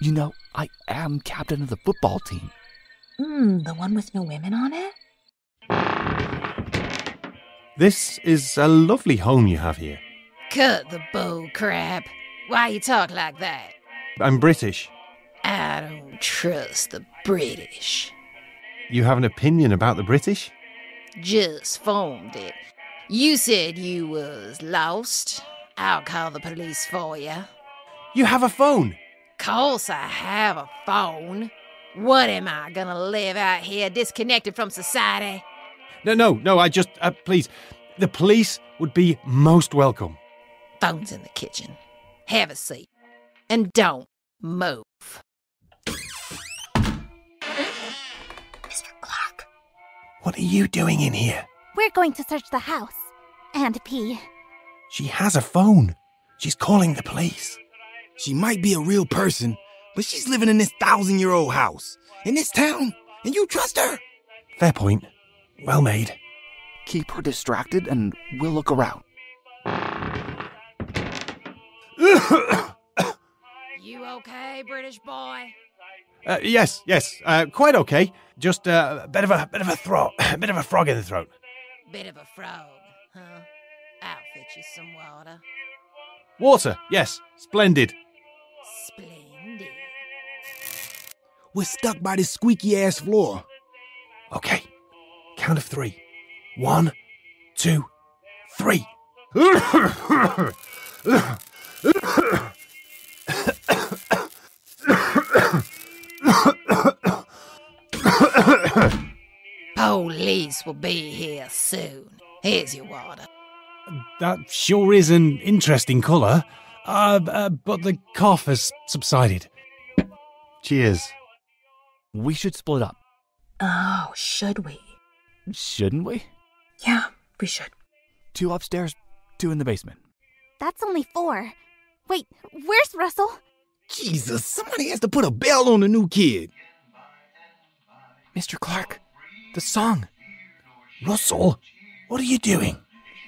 You know, I am captain of the football team. Hmm, the one with no women on it? This is a lovely home you have here. Cut the bull crap. Why you talk like that? I'm British. I don't trust the British. You have an opinion about the British? Just formed it. You said you was lost. I'll call the police for you. You have a phone. Course I have a phone. What am I gonna live out here disconnected from society? No, no, no. I just uh, please. The police would be most welcome. Phone's in the kitchen. Have a seat. And don't move. Mr. Clark. What are you doing in here? We're going to search the house. And pee. She has a phone. She's calling the police. She might be a real person, but she's living in this thousand year old house, in this town, and you trust her? Fair point. Well made. Keep her distracted and we'll look around. [COUGHS] You okay, British boy? Uh, yes, yes, uh, quite okay. Just uh, a bit of a bit of a throat, a [COUGHS] bit of a frog in the throat. Bit of a frog, huh? I'll fetch you some water. Water, yes, splendid. Splendid. We're stuck by this squeaky ass floor. Okay, count of three. One, two, three. Police will be here soon. Here's your water. That sure is an interesting colour. Uh, uh, but the cough has subsided. Cheers. We should split up. Oh, should we? Shouldn't we? Yeah, we should. Two upstairs, two in the basement. That's only four. Wait, where's Russell? Jesus, somebody has to put a bell on the new kid. Mr. Clark, the song. Russell, what are you doing?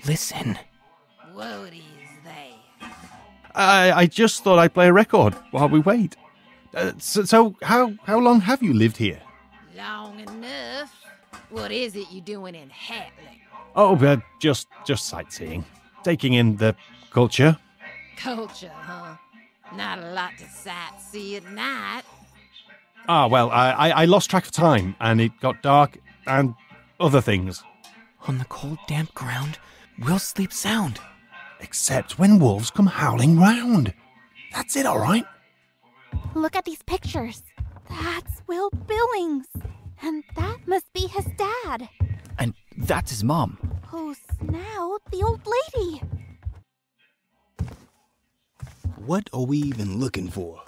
Listen. What is that? I, I just thought I'd play a record while we wait. Uh, so, so how how long have you lived here? Long enough. What is it you doing in Hatley? Oh, uh, just just sightseeing, taking in the culture. Culture, huh? Not a lot to sightsee at night. Ah, well, I, I I lost track of time, and it got dark, and other things. On the cold, damp ground, we'll sleep sound. Except when wolves come howling round. That's it, all right. Look at these pictures. That's Will Billings. And that must be his dad, And that's his mom. who's now the old lady. What are we even looking for?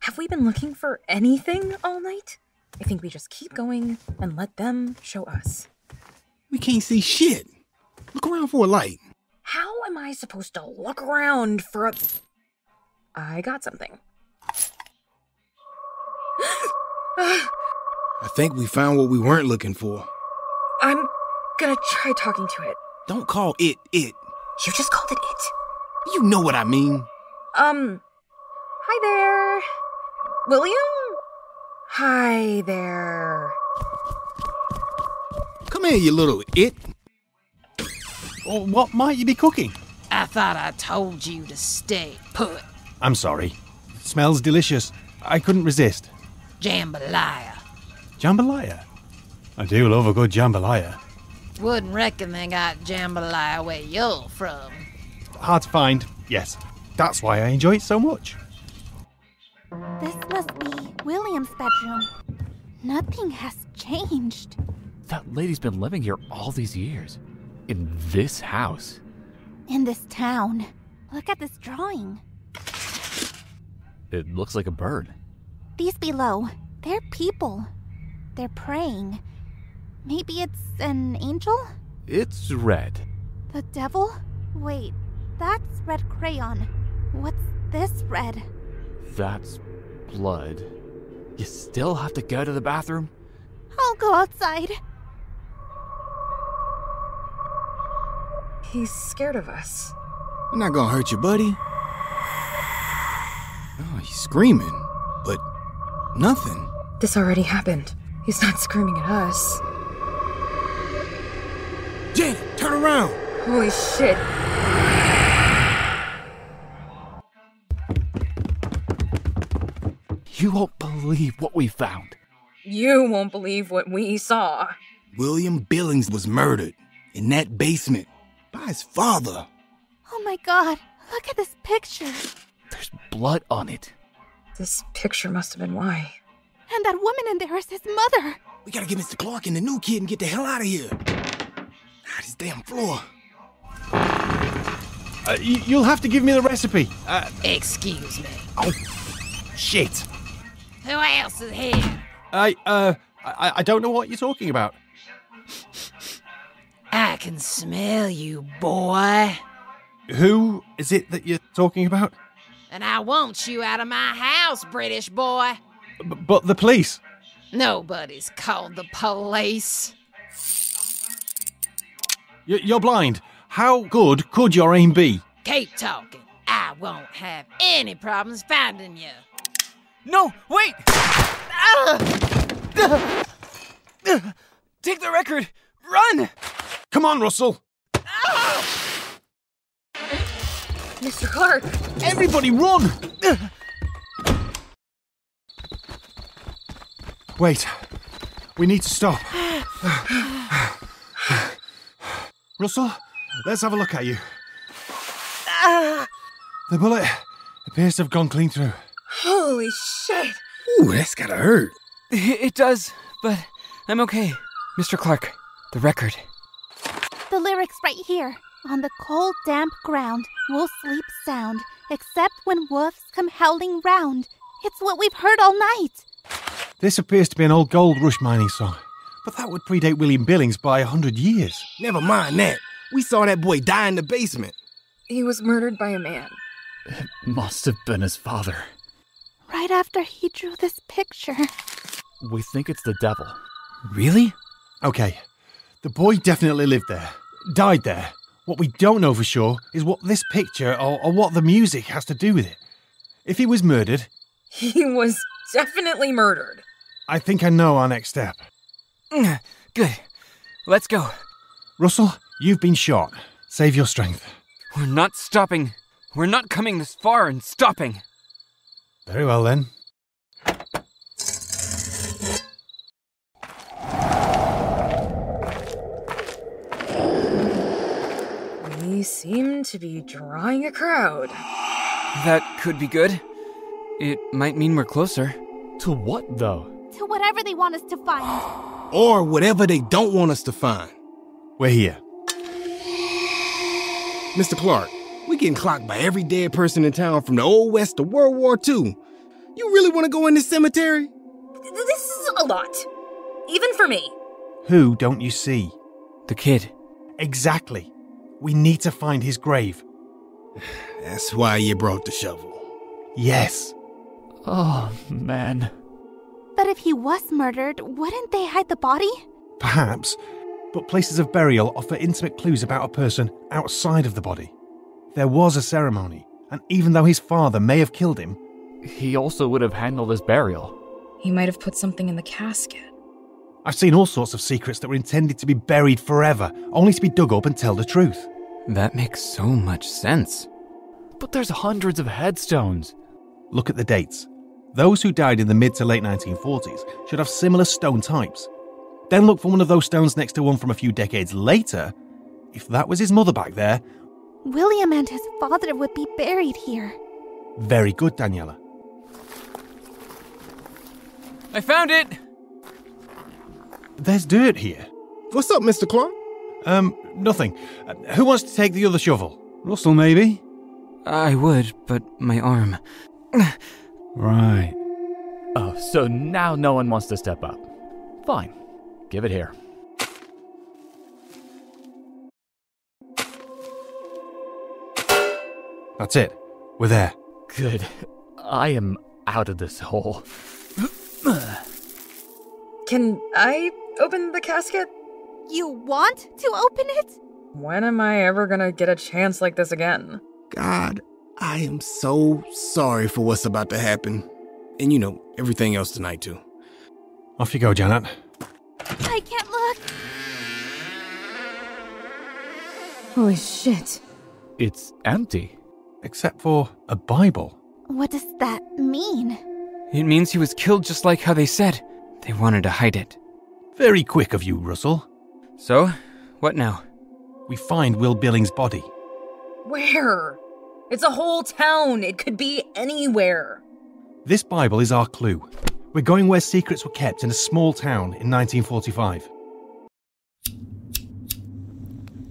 Have we been looking for anything all night? I think we just keep going and let them show us. We can't see shit. Look around for a light. How am I supposed to look around for a. I got something. I think we found what we weren't looking for. I'm gonna try talking to it. Don't call it it. You just called it it. You know what I mean. Um, hi there. William? Hi there. Come here, you little it. Well, what might you be cooking? I thought I told you to stay put. I'm sorry. It smells delicious. I couldn't resist. Jambalaya. Jambalaya? I do love a good jambalaya. Wouldn't reckon they got jambalaya where you're from. Hard to find, yes. That's why I enjoy it so much. This must be William's bedroom. Nothing has changed. That lady's been living here all these years. In this house. In this town. Look at this drawing. It looks like a bird. These below, they're people. They're praying. Maybe it's an angel? It's red. The devil? Wait, that's red crayon. What's this red? That's blood. You still have to go to the bathroom? I'll go outside. He's scared of us. I'm not gonna hurt you, buddy. Oh, he's screaming, but nothing. This already happened. He's not screaming at us. Janet, turn around. Holy shit. You won't believe what we found. You won't believe what we saw. William Billings was murdered in that basement by his father. Oh my god, look at this picture. There's blood on it. This picture must have been why. And that woman in there is his mother. We gotta get Mr. Clark and the new kid and get the hell out of here. Ah, this damn floor. Uh, y- you'll have to give me the recipe. Uh, Excuse me. oh, shit. Who else is here? I, uh, I, I don't know what you're talking about. I can smell you, boy. Who is it that you're talking about? And I want you out of my house, British boy. B- but the police. Nobody's called the police. Y- you're blind. How good could your aim be? Keep talking. I won't have any problems finding you. No, wait! Ah! Ah! Ah! Take the record! Run! Come on, Russell. Mr. Clark! Everybody run! Wait. We need to stop. Russell, let's have a look at you. The bullet appears to have gone clean through. Holy shit! Ooh, that's gotta hurt. [LAUGHS] It does, but I'm okay. Mr. Clark, the record. The lyrics right here. On the cold, damp ground, we'll sleep sound, except when wolves come howling round. It's what we've heard all night. This appears to be an old gold rush mining song, but that would predate William Billings by a hundred years. Never mind that. We saw that boy die in the basement. He was murdered by a man. It [LAUGHS] must have been his father. Right after he drew this picture. We think it's the devil. Really? Okay, the boy definitely lived there, died there. What we don't know for sure is what this picture or, or what the music has to do with it. If he was murdered, He was definitely murdered. I think I know our next step. Mm, good. Let's go. Russell, you've been shot. Save your strength. We're not stopping. We're not coming this far and stopping. Very well then. We seem to be drawing a crowd. That could be good. It might mean we're closer. To what, though? To whatever they want us to find. [GASPS] Or whatever they don't want us to find. We're here. Mr. Clark, we getting clocked by every dead person in town from the Old West to World War II. You really want to go in this cemetery? This is a lot. Even for me. Who don't you see? The kid. Exactly. We need to find his grave. [SIGHS] That's why you brought the shovel. Yes. Oh, man. But if he was murdered, wouldn't they hide the body? Perhaps, but places of burial offer intimate clues about a person outside of the body. There was a ceremony, and even though his father may have killed him, he also would have handled his burial. He might have put something in the casket. I've seen all sorts of secrets that were intended to be buried forever, only to be dug up and tell the truth. That makes so much sense. But there's hundreds of headstones. Look at the dates. Those who died in the mid to late 1940s should have similar stone types. Then look for one of those stones next to one from a few decades later. If that was his mother back there. William and his father would be buried here. Very good, Daniella. I found it! There's dirt here. What's up, Mr. Clark? Um, nothing. Uh, who wants to take the other shovel? Russell, maybe? I would, but my arm. right. Oh, so now no one wants to step up. Fine. Give it here. That's it. We're there. Good. I am out of this hole. Can I open the casket? You want to open it? When am I ever gonna get a chance like this again? God, I am so sorry for what's about to happen. And you know, everything else tonight, too. Off you go, Janet. I can't look. Holy shit. It's empty. Except for a Bible. What does that mean? It means he was killed just like how they said. They wanted to hide it. Very quick of you, Russell. So, what now? We find Will Billings' body. Where? It's a whole town. It could be anywhere. This Bible is our clue. We're going where secrets were kept in a small town in 1945.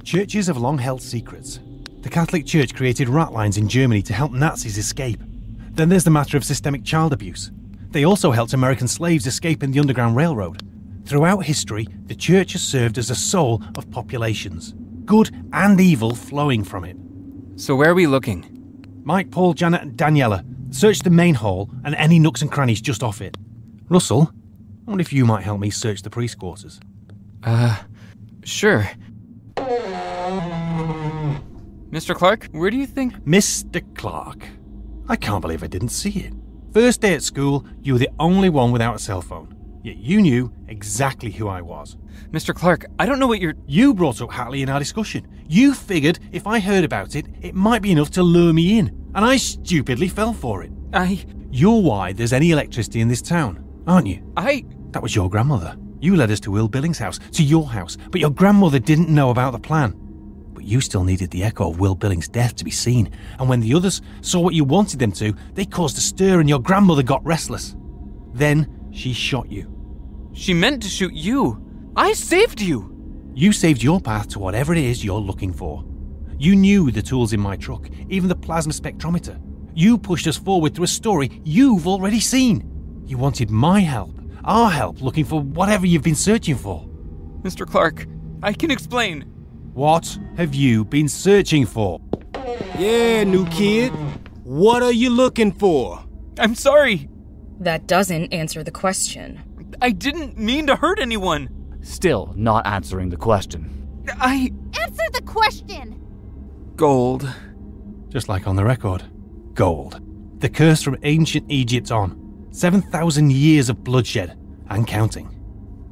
Churches have long held secrets. The Catholic Church created rat lines in Germany to help Nazis escape. Then there's the matter of systemic child abuse. They also helped American slaves escape in the Underground Railroad. Throughout history, the Church has served as a soul of populations, good and evil flowing from it. So, where are we looking? Mike, Paul, Janet, and Daniella, search the main hall and any nooks and crannies just off it. Russell, I wonder if you might help me search the priest quarters. Uh, sure. Mr. Clark, where do you think. Mr. Clark? I can't believe I didn't see it. First day at school, you were the only one without a cell phone. Yet you knew exactly who I was. Mr. Clark, I don't know what you're. You brought up Hatley in our discussion. You figured if I heard about it, it might be enough to lure me in, and I stupidly fell for it. I. You're why there's any electricity in this town, aren't you? I. That was your grandmother. You led us to Will Billings' house, to your house, but your grandmother didn't know about the plan. But you still needed the echo of Will Billings' death to be seen, and when the others saw what you wanted them to, they caused a stir and your grandmother got restless. Then she shot you. She meant to shoot you. I saved you. You saved your path to whatever it is you're looking for. You knew the tools in my truck, even the plasma spectrometer. You pushed us forward through a story you've already seen. You wanted my help, our help, looking for whatever you've been searching for. Mr. Clark, I can explain. What have you been searching for? Yeah, new kid. What are you looking for? I'm sorry. That doesn't answer the question. I didn't mean to hurt anyone. Still not answering the question. I. Answer the question! Gold. Just like on the record. Gold. The curse from ancient Egypt on. 7,000 years of bloodshed and counting.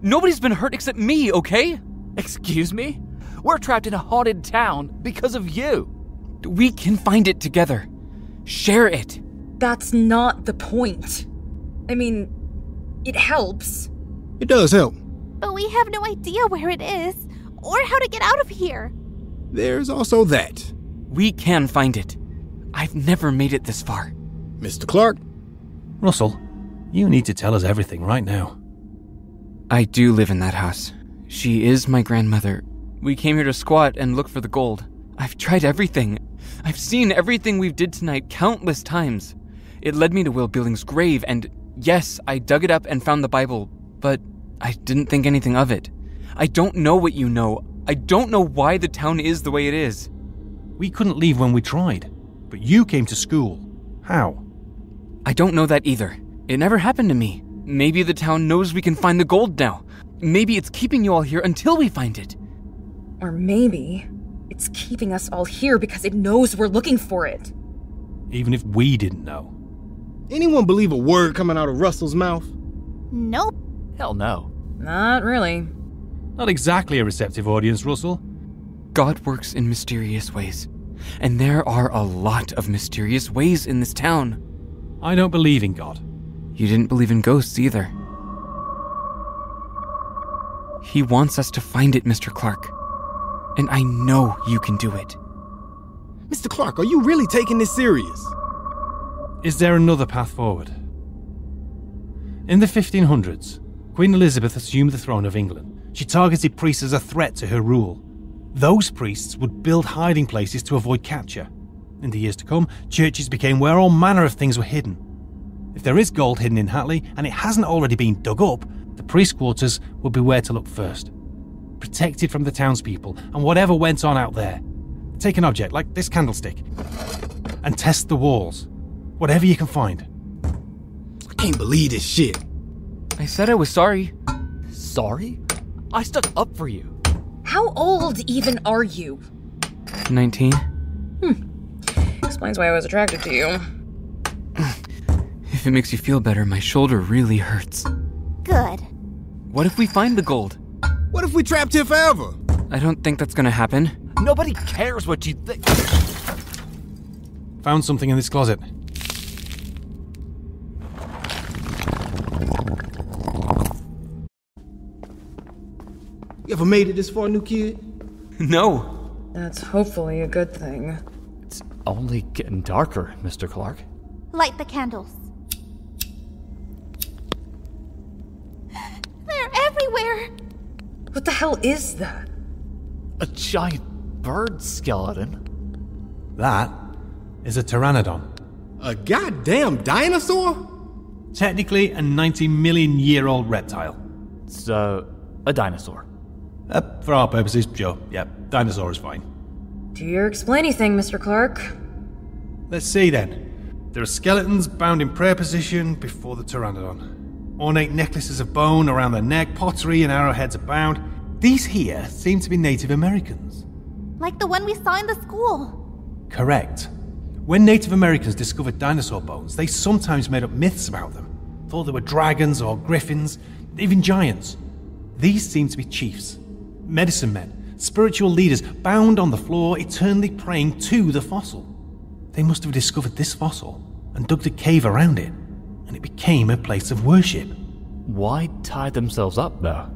Nobody's been hurt except me, okay? Excuse me? We're trapped in a haunted town because of you. We can find it together. Share it. That's not the point. I mean, it helps. It does help. But we have no idea where it is or how to get out of here. There's also that. We can find it. I've never made it this far. Mr. Clark? Russell, you need to tell us everything right now. I do live in that house. She is my grandmother. We came here to squat and look for the gold. I've tried everything. I've seen everything we've did tonight countless times. It led me to Will Billings' grave, and yes, I dug it up and found the Bible, but I didn't think anything of it. I don't know what you know. I don't know why the town is the way it is. We couldn't leave when we tried, but you came to school. How? I don't know that either. It never happened to me. Maybe the town knows we can find the gold now. Maybe it's keeping you all here until we find it. Or maybe it's keeping us all here because it knows we're looking for it. Even if we didn't know. Anyone believe a word coming out of Russell's mouth? Nope. Hell no. Not really. Not exactly a receptive audience, Russell. God works in mysterious ways. And there are a lot of mysterious ways in this town. I don't believe in God. You didn't believe in ghosts either. He wants us to find it, Mr. Clark. And I know you can do it. Mr. Clark, are you really taking this serious? Is there another path forward? In the 1500s, Queen Elizabeth assumed the throne of England. She targeted priests as a threat to her rule. Those priests would build hiding places to avoid capture. In the years to come, churches became where all manner of things were hidden. If there is gold hidden in Hatley and it hasn't already been dug up, the priest quarters would be where to look first. Protected from the townspeople and whatever went on out there. Take an object like this candlestick and test the walls. Whatever you can find. I can't believe this shit. I said I was sorry. Sorry? I stuck up for you. How old even are you? 19. Hmm. Explains why I was attracted to you. If it makes you feel better, my shoulder really hurts. Good. What if we find the gold? What if we trapped here forever? I don't think that's gonna happen. Nobody cares what you think. Found something in this closet. You ever made it this far, new kid? [LAUGHS] No. That's hopefully a good thing. It's only getting darker, Mr. Clark. Light the candles. [GASPS] They're everywhere. What the hell is that? A giant bird skeleton. That is a pteranodon. A goddamn dinosaur? Technically, a 90 million year old reptile. It's uh, a dinosaur. Uh, for our purposes, sure. Yeah, dinosaur is fine. Do you explain anything, Mr. Clark? Let's see then. There are skeletons bound in prayer position before the pteranodon. Ornate necklaces of bone around their neck, pottery and arrowheads abound. These here seem to be Native Americans. Like the one we saw in the school. Correct. When Native Americans discovered dinosaur bones, they sometimes made up myths about them. Thought they were dragons or griffins, even giants. These seem to be chiefs, medicine men, spiritual leaders bound on the floor, eternally praying to the fossil. They must have discovered this fossil and dug a cave around it, and it became a place of worship. Why tie themselves up, though?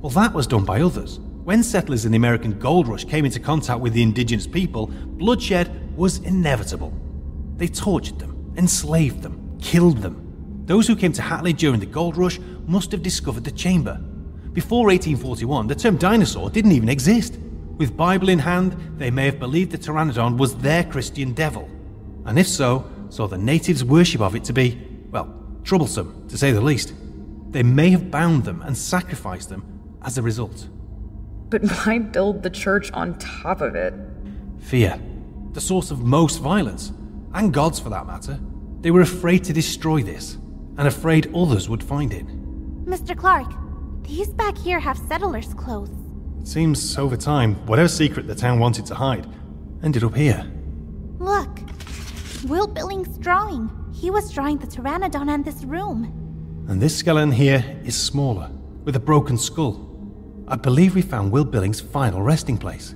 Well, that was done by others. When settlers in the American gold rush came into contact with the indigenous people, bloodshed was inevitable. They tortured them, enslaved them, killed them. Those who came to Hatley during the gold rush must have discovered the chamber. Before 1841, the term dinosaur didn't even exist. With Bible in hand, they may have believed the pteranodon was their Christian devil. And if so, saw the natives' worship of it to be, troublesome, to say the least. They may have bound them and sacrificed them as a result. But why build the church on top of it? Fear, the source of most violence, and God's for that matter. They were afraid to destroy this, and afraid others would find it. Mr. Clark, these back here have settlers' clothes. It seems over time, whatever secret the town wanted to hide ended up here. Look. Will Billings' drawing. He was drawing the pteranodon in this room. And this skeleton here is smaller, with a broken skull. I believe we found Will Billings' final resting place.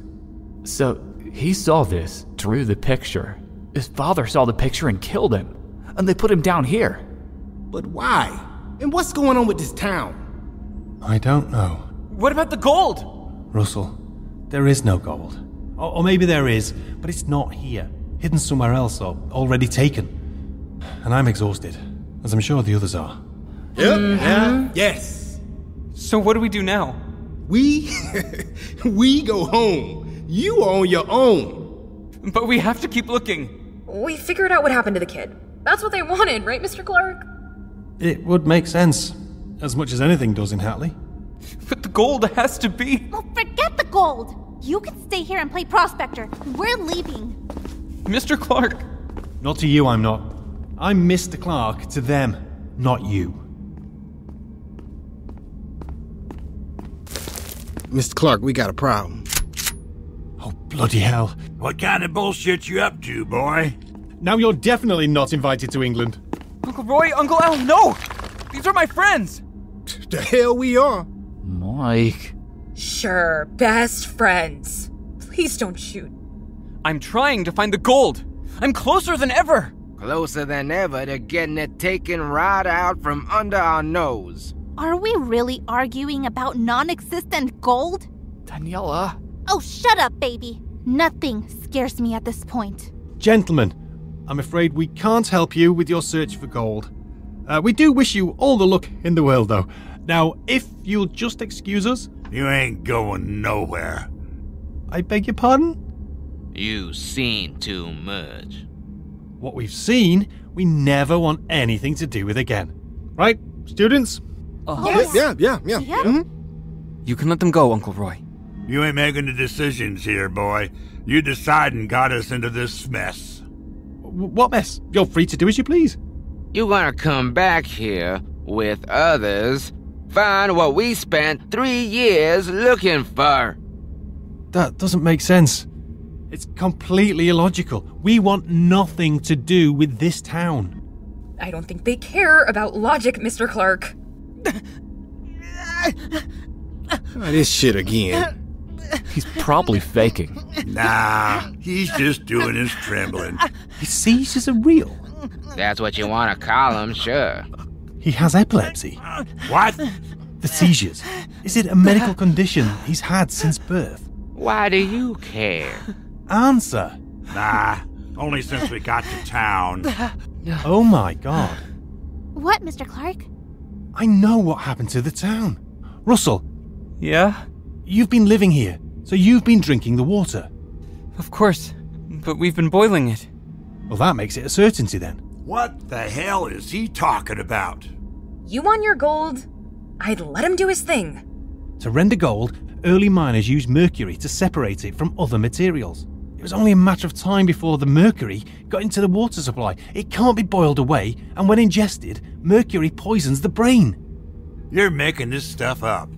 So, he saw this, drew the picture. His father saw the picture and killed him. And they put him down here. But why? And what's going on with this town? I don't know. What about the gold? Russell, there is no gold. Or, or maybe there is, but it's not here. Hidden somewhere else or already taken. And I'm exhausted, as I'm sure the others are. Yep, mm-hmm. yeah, yes. So what do we do now? We [LAUGHS] we go home. You are on your own. But we have to keep looking. We figured out what happened to the kid. That's what they wanted, right, Mr. Clark? It would make sense, as much as anything does in Hatley. But the gold has to be. Well, forget the gold. You can stay here and play prospector. We're leaving. Mr. Clark. Not to you, I'm not. I'm Mr. Clark to them, not you. Mr. Clark, we got a problem. Oh, bloody hell. What kind of bullshit you up to, boy? Now you're definitely not invited to England. Uncle Roy, Uncle Al, no! These are my friends! The hell we are. Mike. Sure, best friends. Please don't shoot. I'm trying to find the gold. I'm closer than ever. Closer than ever to getting it taken right out from under our nose. Are we really arguing about non existent gold? Daniella. Oh, shut up, baby. Nothing scares me at this point. Gentlemen, I'm afraid we can't help you with your search for gold. Uh, we do wish you all the luck in the world, though. Now, if you'll just excuse us. You ain't going nowhere. I beg your pardon? You've seen too much. What we've seen, we never want anything to do with again. Right, students? Uh, Yes. Yeah, yeah, yeah. Yeah. Mhm. You can let them go, Uncle Roy. You ain't making the decisions here, boy. You deciding got us into this mess. W- what mess? You're free to do as you please. You gonna come back here with others, find what we spent three years looking for. That doesn't make sense. It's completely illogical. We want nothing to do with this town. I don't think they care about logic, Mr. Clark. Oh, this shit again. He's probably faking. Nah, he's just doing his trembling. His seizures are real. That's what you wanna call them, sure. He has epilepsy. What? The seizures. Is it a medical condition he's had since birth? Why do you care? Answer. Nah, only since we got to town. [LAUGHS] Oh my god. What, Mr. Clark? I know what happened to the town. Russell, Yeah? you've been living here, so you've been drinking the water. Of course. But we've been boiling it. Well, that makes it a certainty then. What the hell is he talking about? You want your gold? I'd let him do his thing. To render gold, early miners used mercury to separate it from other materials. It was only a matter of time before the mercury got into the water supply. It can't be boiled away, and when ingested, mercury poisons the brain. You're making this stuff up.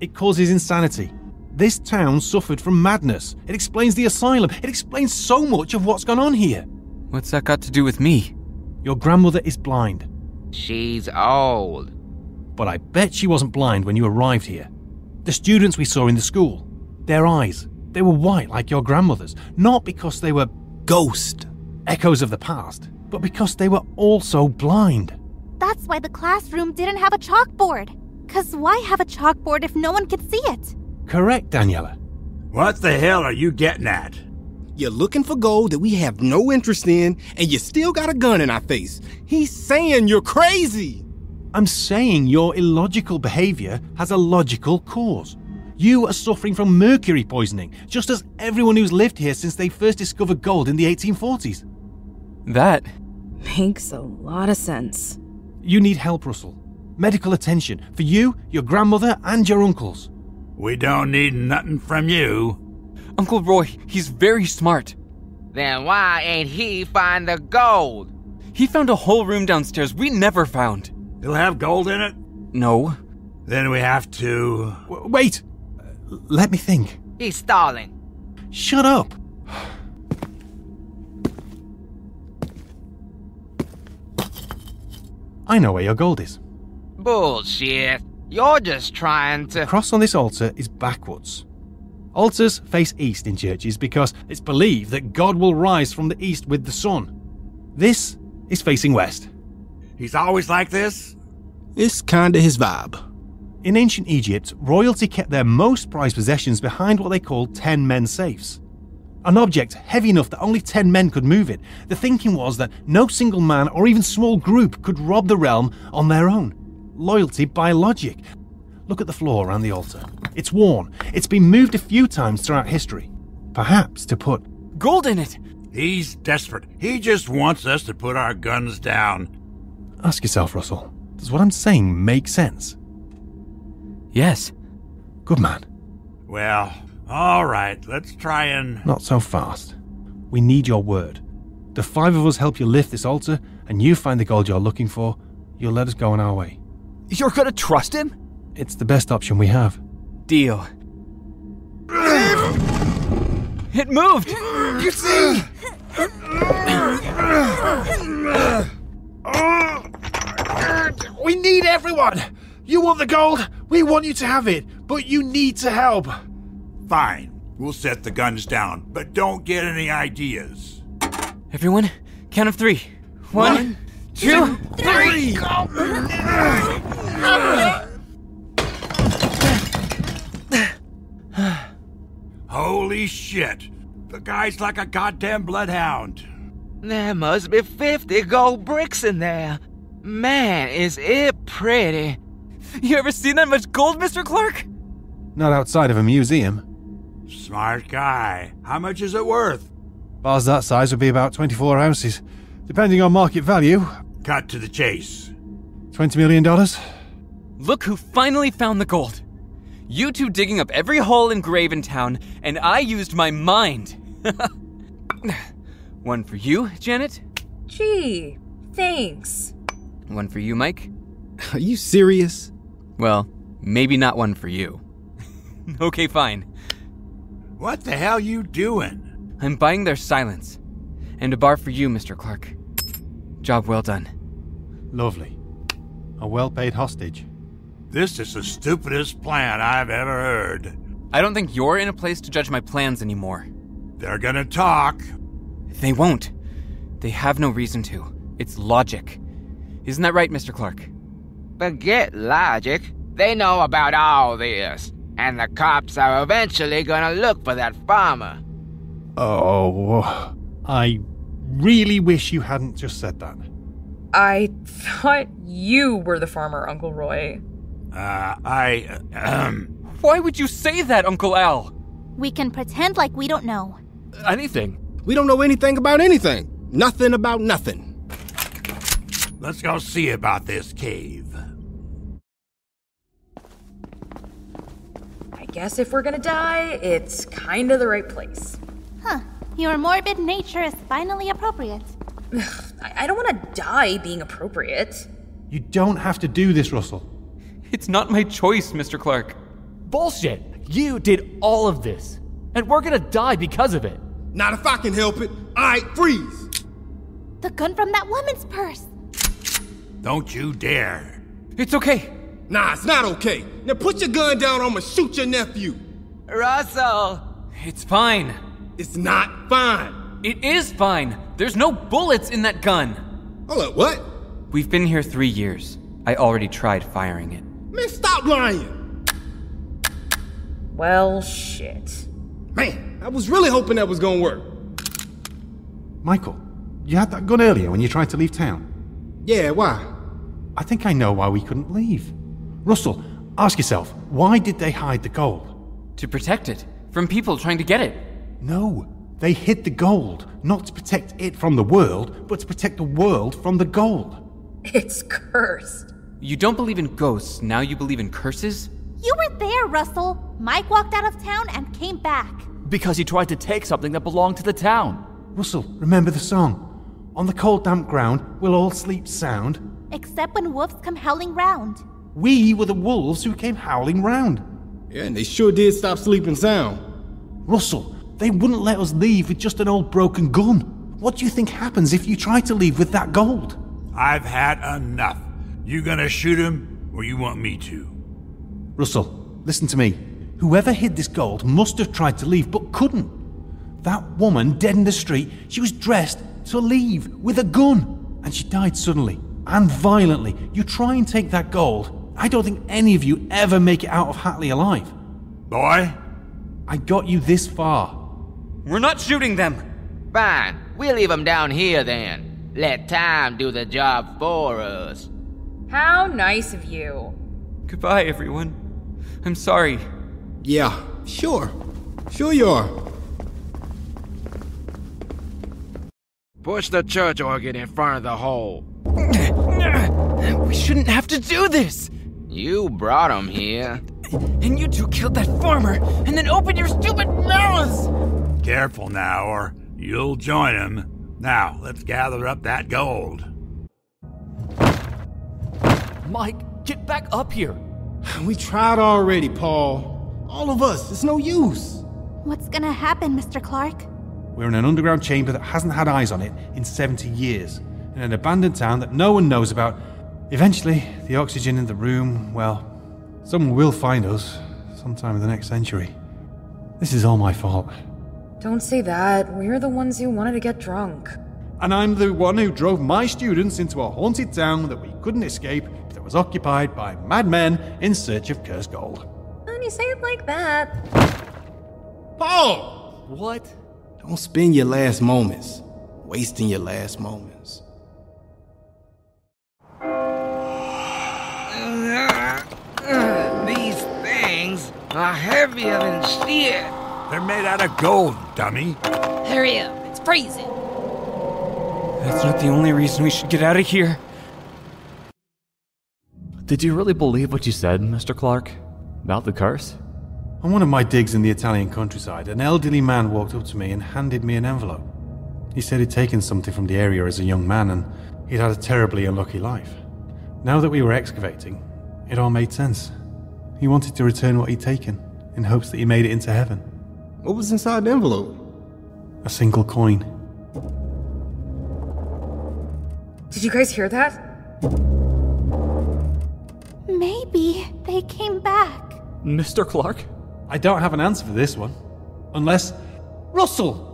It causes insanity. This town suffered from madness. It explains the asylum. It explains so much of what's gone on here. What's that got to do with me? Your grandmother is blind, She's old. but I bet she wasn't blind when you arrived here. The students we saw in the school, their eyes, they were white like your grandmother's, not because they were ghost, echoes of the past, but because they were also blind. That's why the classroom didn't have a chalkboard. Cause why have a chalkboard if no one could see it? Correct, Daniella. What the hell are you getting at? You're looking for gold that we have no interest in, and you still got a gun in our face. He's saying you're crazy. I'm saying your illogical behavior has a logical cause. You are suffering from mercury poisoning, just as everyone who's lived here since they first discovered gold in the 1840s. That? Makes a lot of sense. You need help, Russell. Medical attention for you, your grandmother, and your uncles. We don't need nothing from you. Uncle Roy, he's very smart. Then why ain't he find the gold? He found a whole room downstairs we never found. It'll have gold in it? No. Then we have to. W- wait! Let me think. He's stalling. Shut up! I know where your gold is. Bullshit. You're just trying The to. cross on this altar is backwards. Altars face east in churches because it's believed that God will rise from the east with the sun. This is facing west. He's always like this? It's kinda his vibe. In ancient Egypt, royalty kept their most prized possessions behind what they called 10 men safes. An object heavy enough that only 10 men could move it. The thinking was that no single man or even small group could rob the realm on their own. Loyalty by logic. Look at the floor around the altar. It's worn. It's been moved a few times throughout history. Perhaps to put Gold in it! He's desperate. He just wants us to put our guns down. Ask yourself, Russell, does what I'm saying make sense? Yes. Good man. Well, all right, let's try and. Not so fast. We need your word. The five of us help you lift this altar, and you find the gold you're looking for, you'll let us go on our way. You're gonna trust him? It's the best option we have. Deal. It moved! You see? We need everyone! You want the gold? We want you to have it, but you need to help. Fine. We'll set the guns down, but don't get any ideas. Everyone, count of three. One, two, three! Holy shit! The guy's like a goddamn bloodhound. There must be 50 gold bricks in there. Man, is it pretty. You ever seen that much gold, Mr. Clark? Not outside of a museum. Smart guy. How much is it worth? Bars that size would be about 24 ounces. Depending on market value, Cut to the chase. $20 million? Look who finally found the gold. You two digging up every hole and grave in town, and I used my mind. [LAUGHS] One for you, Janet. Gee, thanks. One for you, Mike. Are you serious? Well, maybe not one for you. [LAUGHS] okay, fine. What the hell you doing? I'm buying their silence. And a bar for you, Mr. Clark. Job well done. Lovely. A well paid hostage. This is the stupidest plan I've ever heard. I don't think you're in a place to judge my plans anymore. They're gonna talk. They won't. They have no reason to. It's logic. Isn't that right, Mr. Clark? Forget logic. They know about all this. And the cops are eventually gonna look for that farmer. Oh, I really wish you hadn't just said that. I thought you were the farmer, Uncle Roy. Uh, I. Um. Why would you say that, Uncle Al? We can pretend like we don't know. Anything. We don't know anything about anything. Nothing about nothing. Let's go see about this cave. Guess if we're gonna die, it's kinda the right place. Huh. Your morbid nature is finally appropriate. [SIGHS] I, I don't wanna die being appropriate. You don't have to do this, Russell. It's not my choice, Mr. Clark. Bullshit! You did all of this. And we're gonna die because of it. Not if I can help it. Alright, freeze! The gun from that woman's purse. Don't you dare. It's okay. Nah, it's not okay. Now put your gun down, or I'ma shoot your nephew. Russell! It's fine. It's not fine. It is fine. There's no bullets in that gun. Hold up, what? We've been here three years. I already tried firing it. Man, stop lying! Well, shit. Man, I was really hoping that was gonna work. Michael, you had that gun earlier when you tried to leave town. Yeah, why? I think I know why we couldn't leave. Russell, ask yourself, why did they hide the gold? To protect it from people trying to get it. No, they hid the gold, not to protect it from the world, but to protect the world from the gold. It's cursed. You don't believe in ghosts, now you believe in curses? You were there, Russell. Mike walked out of town and came back. Because he tried to take something that belonged to the town. Russell, remember the song? On the cold, damp ground, we'll all sleep sound. Except when wolves come howling round. We were the wolves who came howling round. Yeah, and they sure did stop sleeping sound. Russell, they wouldn't let us leave with just an old broken gun. What do you think happens if you try to leave with that gold? I've had enough. You gonna shoot him, or you want me to? Russell, listen to me. Whoever hid this gold must have tried to leave but couldn't. That woman dead in the street, she was dressed to leave with a gun. And she died suddenly and violently. You try and take that gold. I don't think any of you ever make it out of Hatley alive. Boy? I got you this far. We're not shooting them. Fine, we'll leave them down here then. Let time do the job for us. How nice of you. Goodbye, everyone. I'm sorry. Yeah, sure. Sure you are. Push the church organ in front of the hole. [COUGHS] We shouldn't have to do this. You brought him here. And you two killed that farmer and then opened your stupid mouths. Careful now, or you'll join him. Now, let's gather up that gold. Mike, get back up here. We tried already, Paul. All of us. It's no use. What's gonna happen, Mr. Clark? We're in an underground chamber that hasn't had eyes on it in 70 years, in an abandoned town that no one knows about. Eventually, the oxygen in the room, well, someone will find us sometime in the next century. This is all my fault. Don't say that. We're the ones who wanted to get drunk. And I'm the one who drove my students into a haunted town that we couldn't escape if it was occupied by madmen in search of cursed gold. When you say it like that. Paul! What? Don't spend your last moments wasting your last moments. Are heavier than steel. They're made out of gold, dummy. Hurry up, it's freezing. That's not the only reason we should get out of here. Did you really believe what you said, Mr. Clark? About the curse? On one of my digs in the Italian countryside, an elderly man walked up to me and handed me an envelope. He said he'd taken something from the area as a young man and he'd had a terribly unlucky life. Now that we were excavating, it all made sense. He wanted to return what he'd taken in hopes that he made it into heaven. What was inside the envelope? A single coin. Did you guys hear that? Maybe they came back. Mr. Clark? I don't have an answer for this one. Unless. Russell!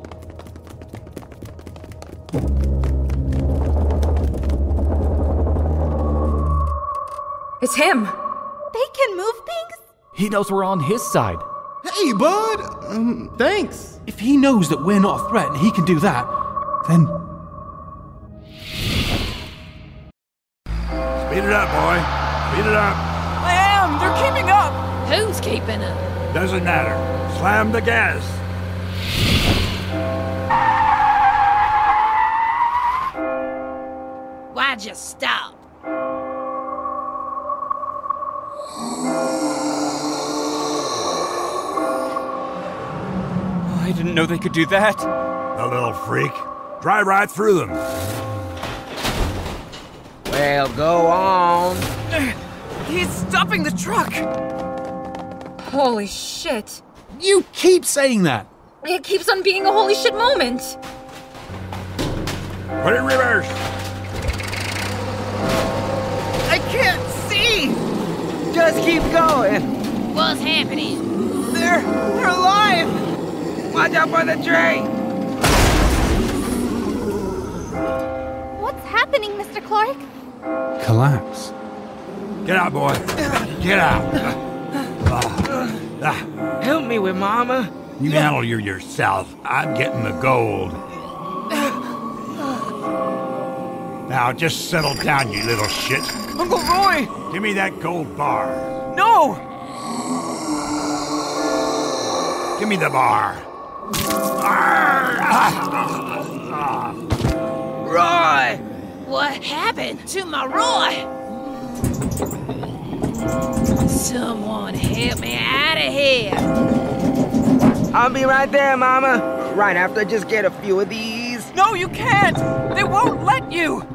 It's him! They can move things? He knows we're on his side. Hey, bud! Um, thanks. If he knows that we're not a threat and he can do that, then. Speed it up, boy. Speed it up. I am! They're keeping up! Who's keeping up? Doesn't matter. Slam the gas. Why'd you stop? Didn't know they could do that. The little freak. Drive right through them. Well, go on. He's stopping the truck! Holy shit. You keep saying that! It keeps on being a holy shit moment. Put it in reverse. I can't see! Just keep going. What's happening? They're they're alive. Watch out for the train. What's happening, Mr. Clark? Collapse. Get out, boy. Get out. Help me with Mama. You handle you yourself. I'm getting the gold. Now just settle down, you little shit. Uncle Roy! Give me that gold bar. No! Give me the bar. Roy! What happened to my Roy? Someone help me out of here! I'll be right there, Mama. Right after I just get a few of these. No, you can't! They won't let you!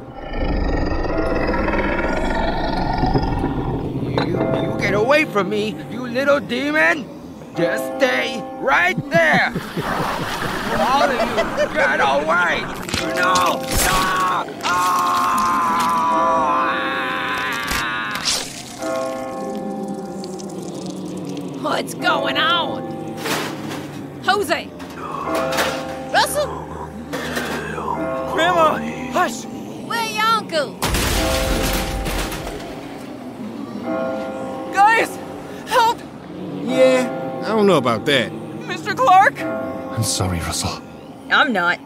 You, you get away from me, you little demon! Just stay right there! All of you, get away! No! No! What's going on? Jose! Russell! Grandma! Hush! Where your uncle? Don't know about that. Mr. Clark! I'm sorry, Russell. I'm not.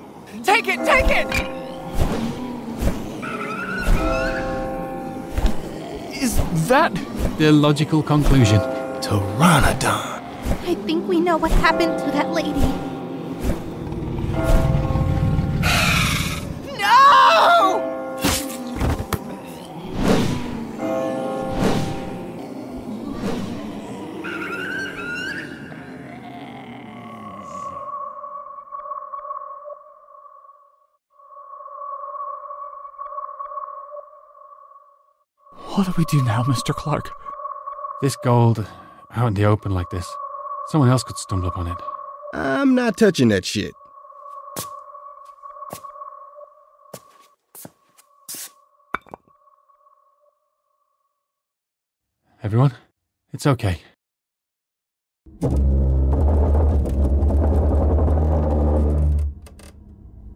Take it, take it! Is that. The logical conclusion. Pteranodon. I think we know what happened to that lady. What do we do now, Mr. Clark? This gold, out in the open like this, someone else could stumble upon it. I'm not touching that shit. Everyone, it's okay.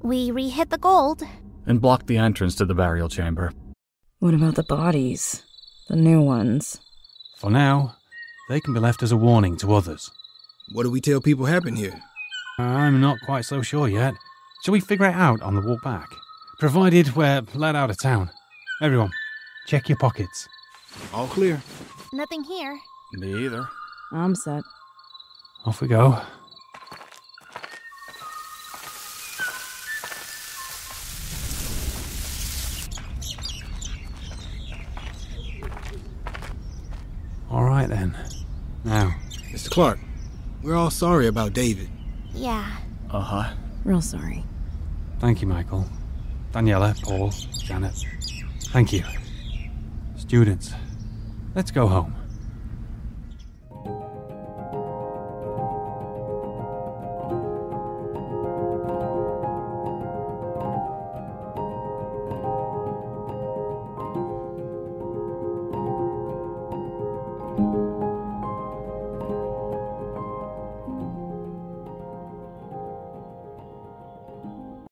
We re-hit the gold. And blocked the entrance to the burial chamber. What about the bodies? The new ones? For now, they can be left as a warning to others. What do we tell people happened here? I'm not quite so sure yet. Shall we figure it out on the walk back? Provided we're let out of town. Everyone, check your pockets. All clear. Nothing here. Me either. I'm set. Off we go. Right then. Now, Mr. Clark, we're all sorry about David. Yeah. Uh huh. Real sorry. thank you, Michael. Daniella, Paul, Janet. Thank you. Students, let's go home.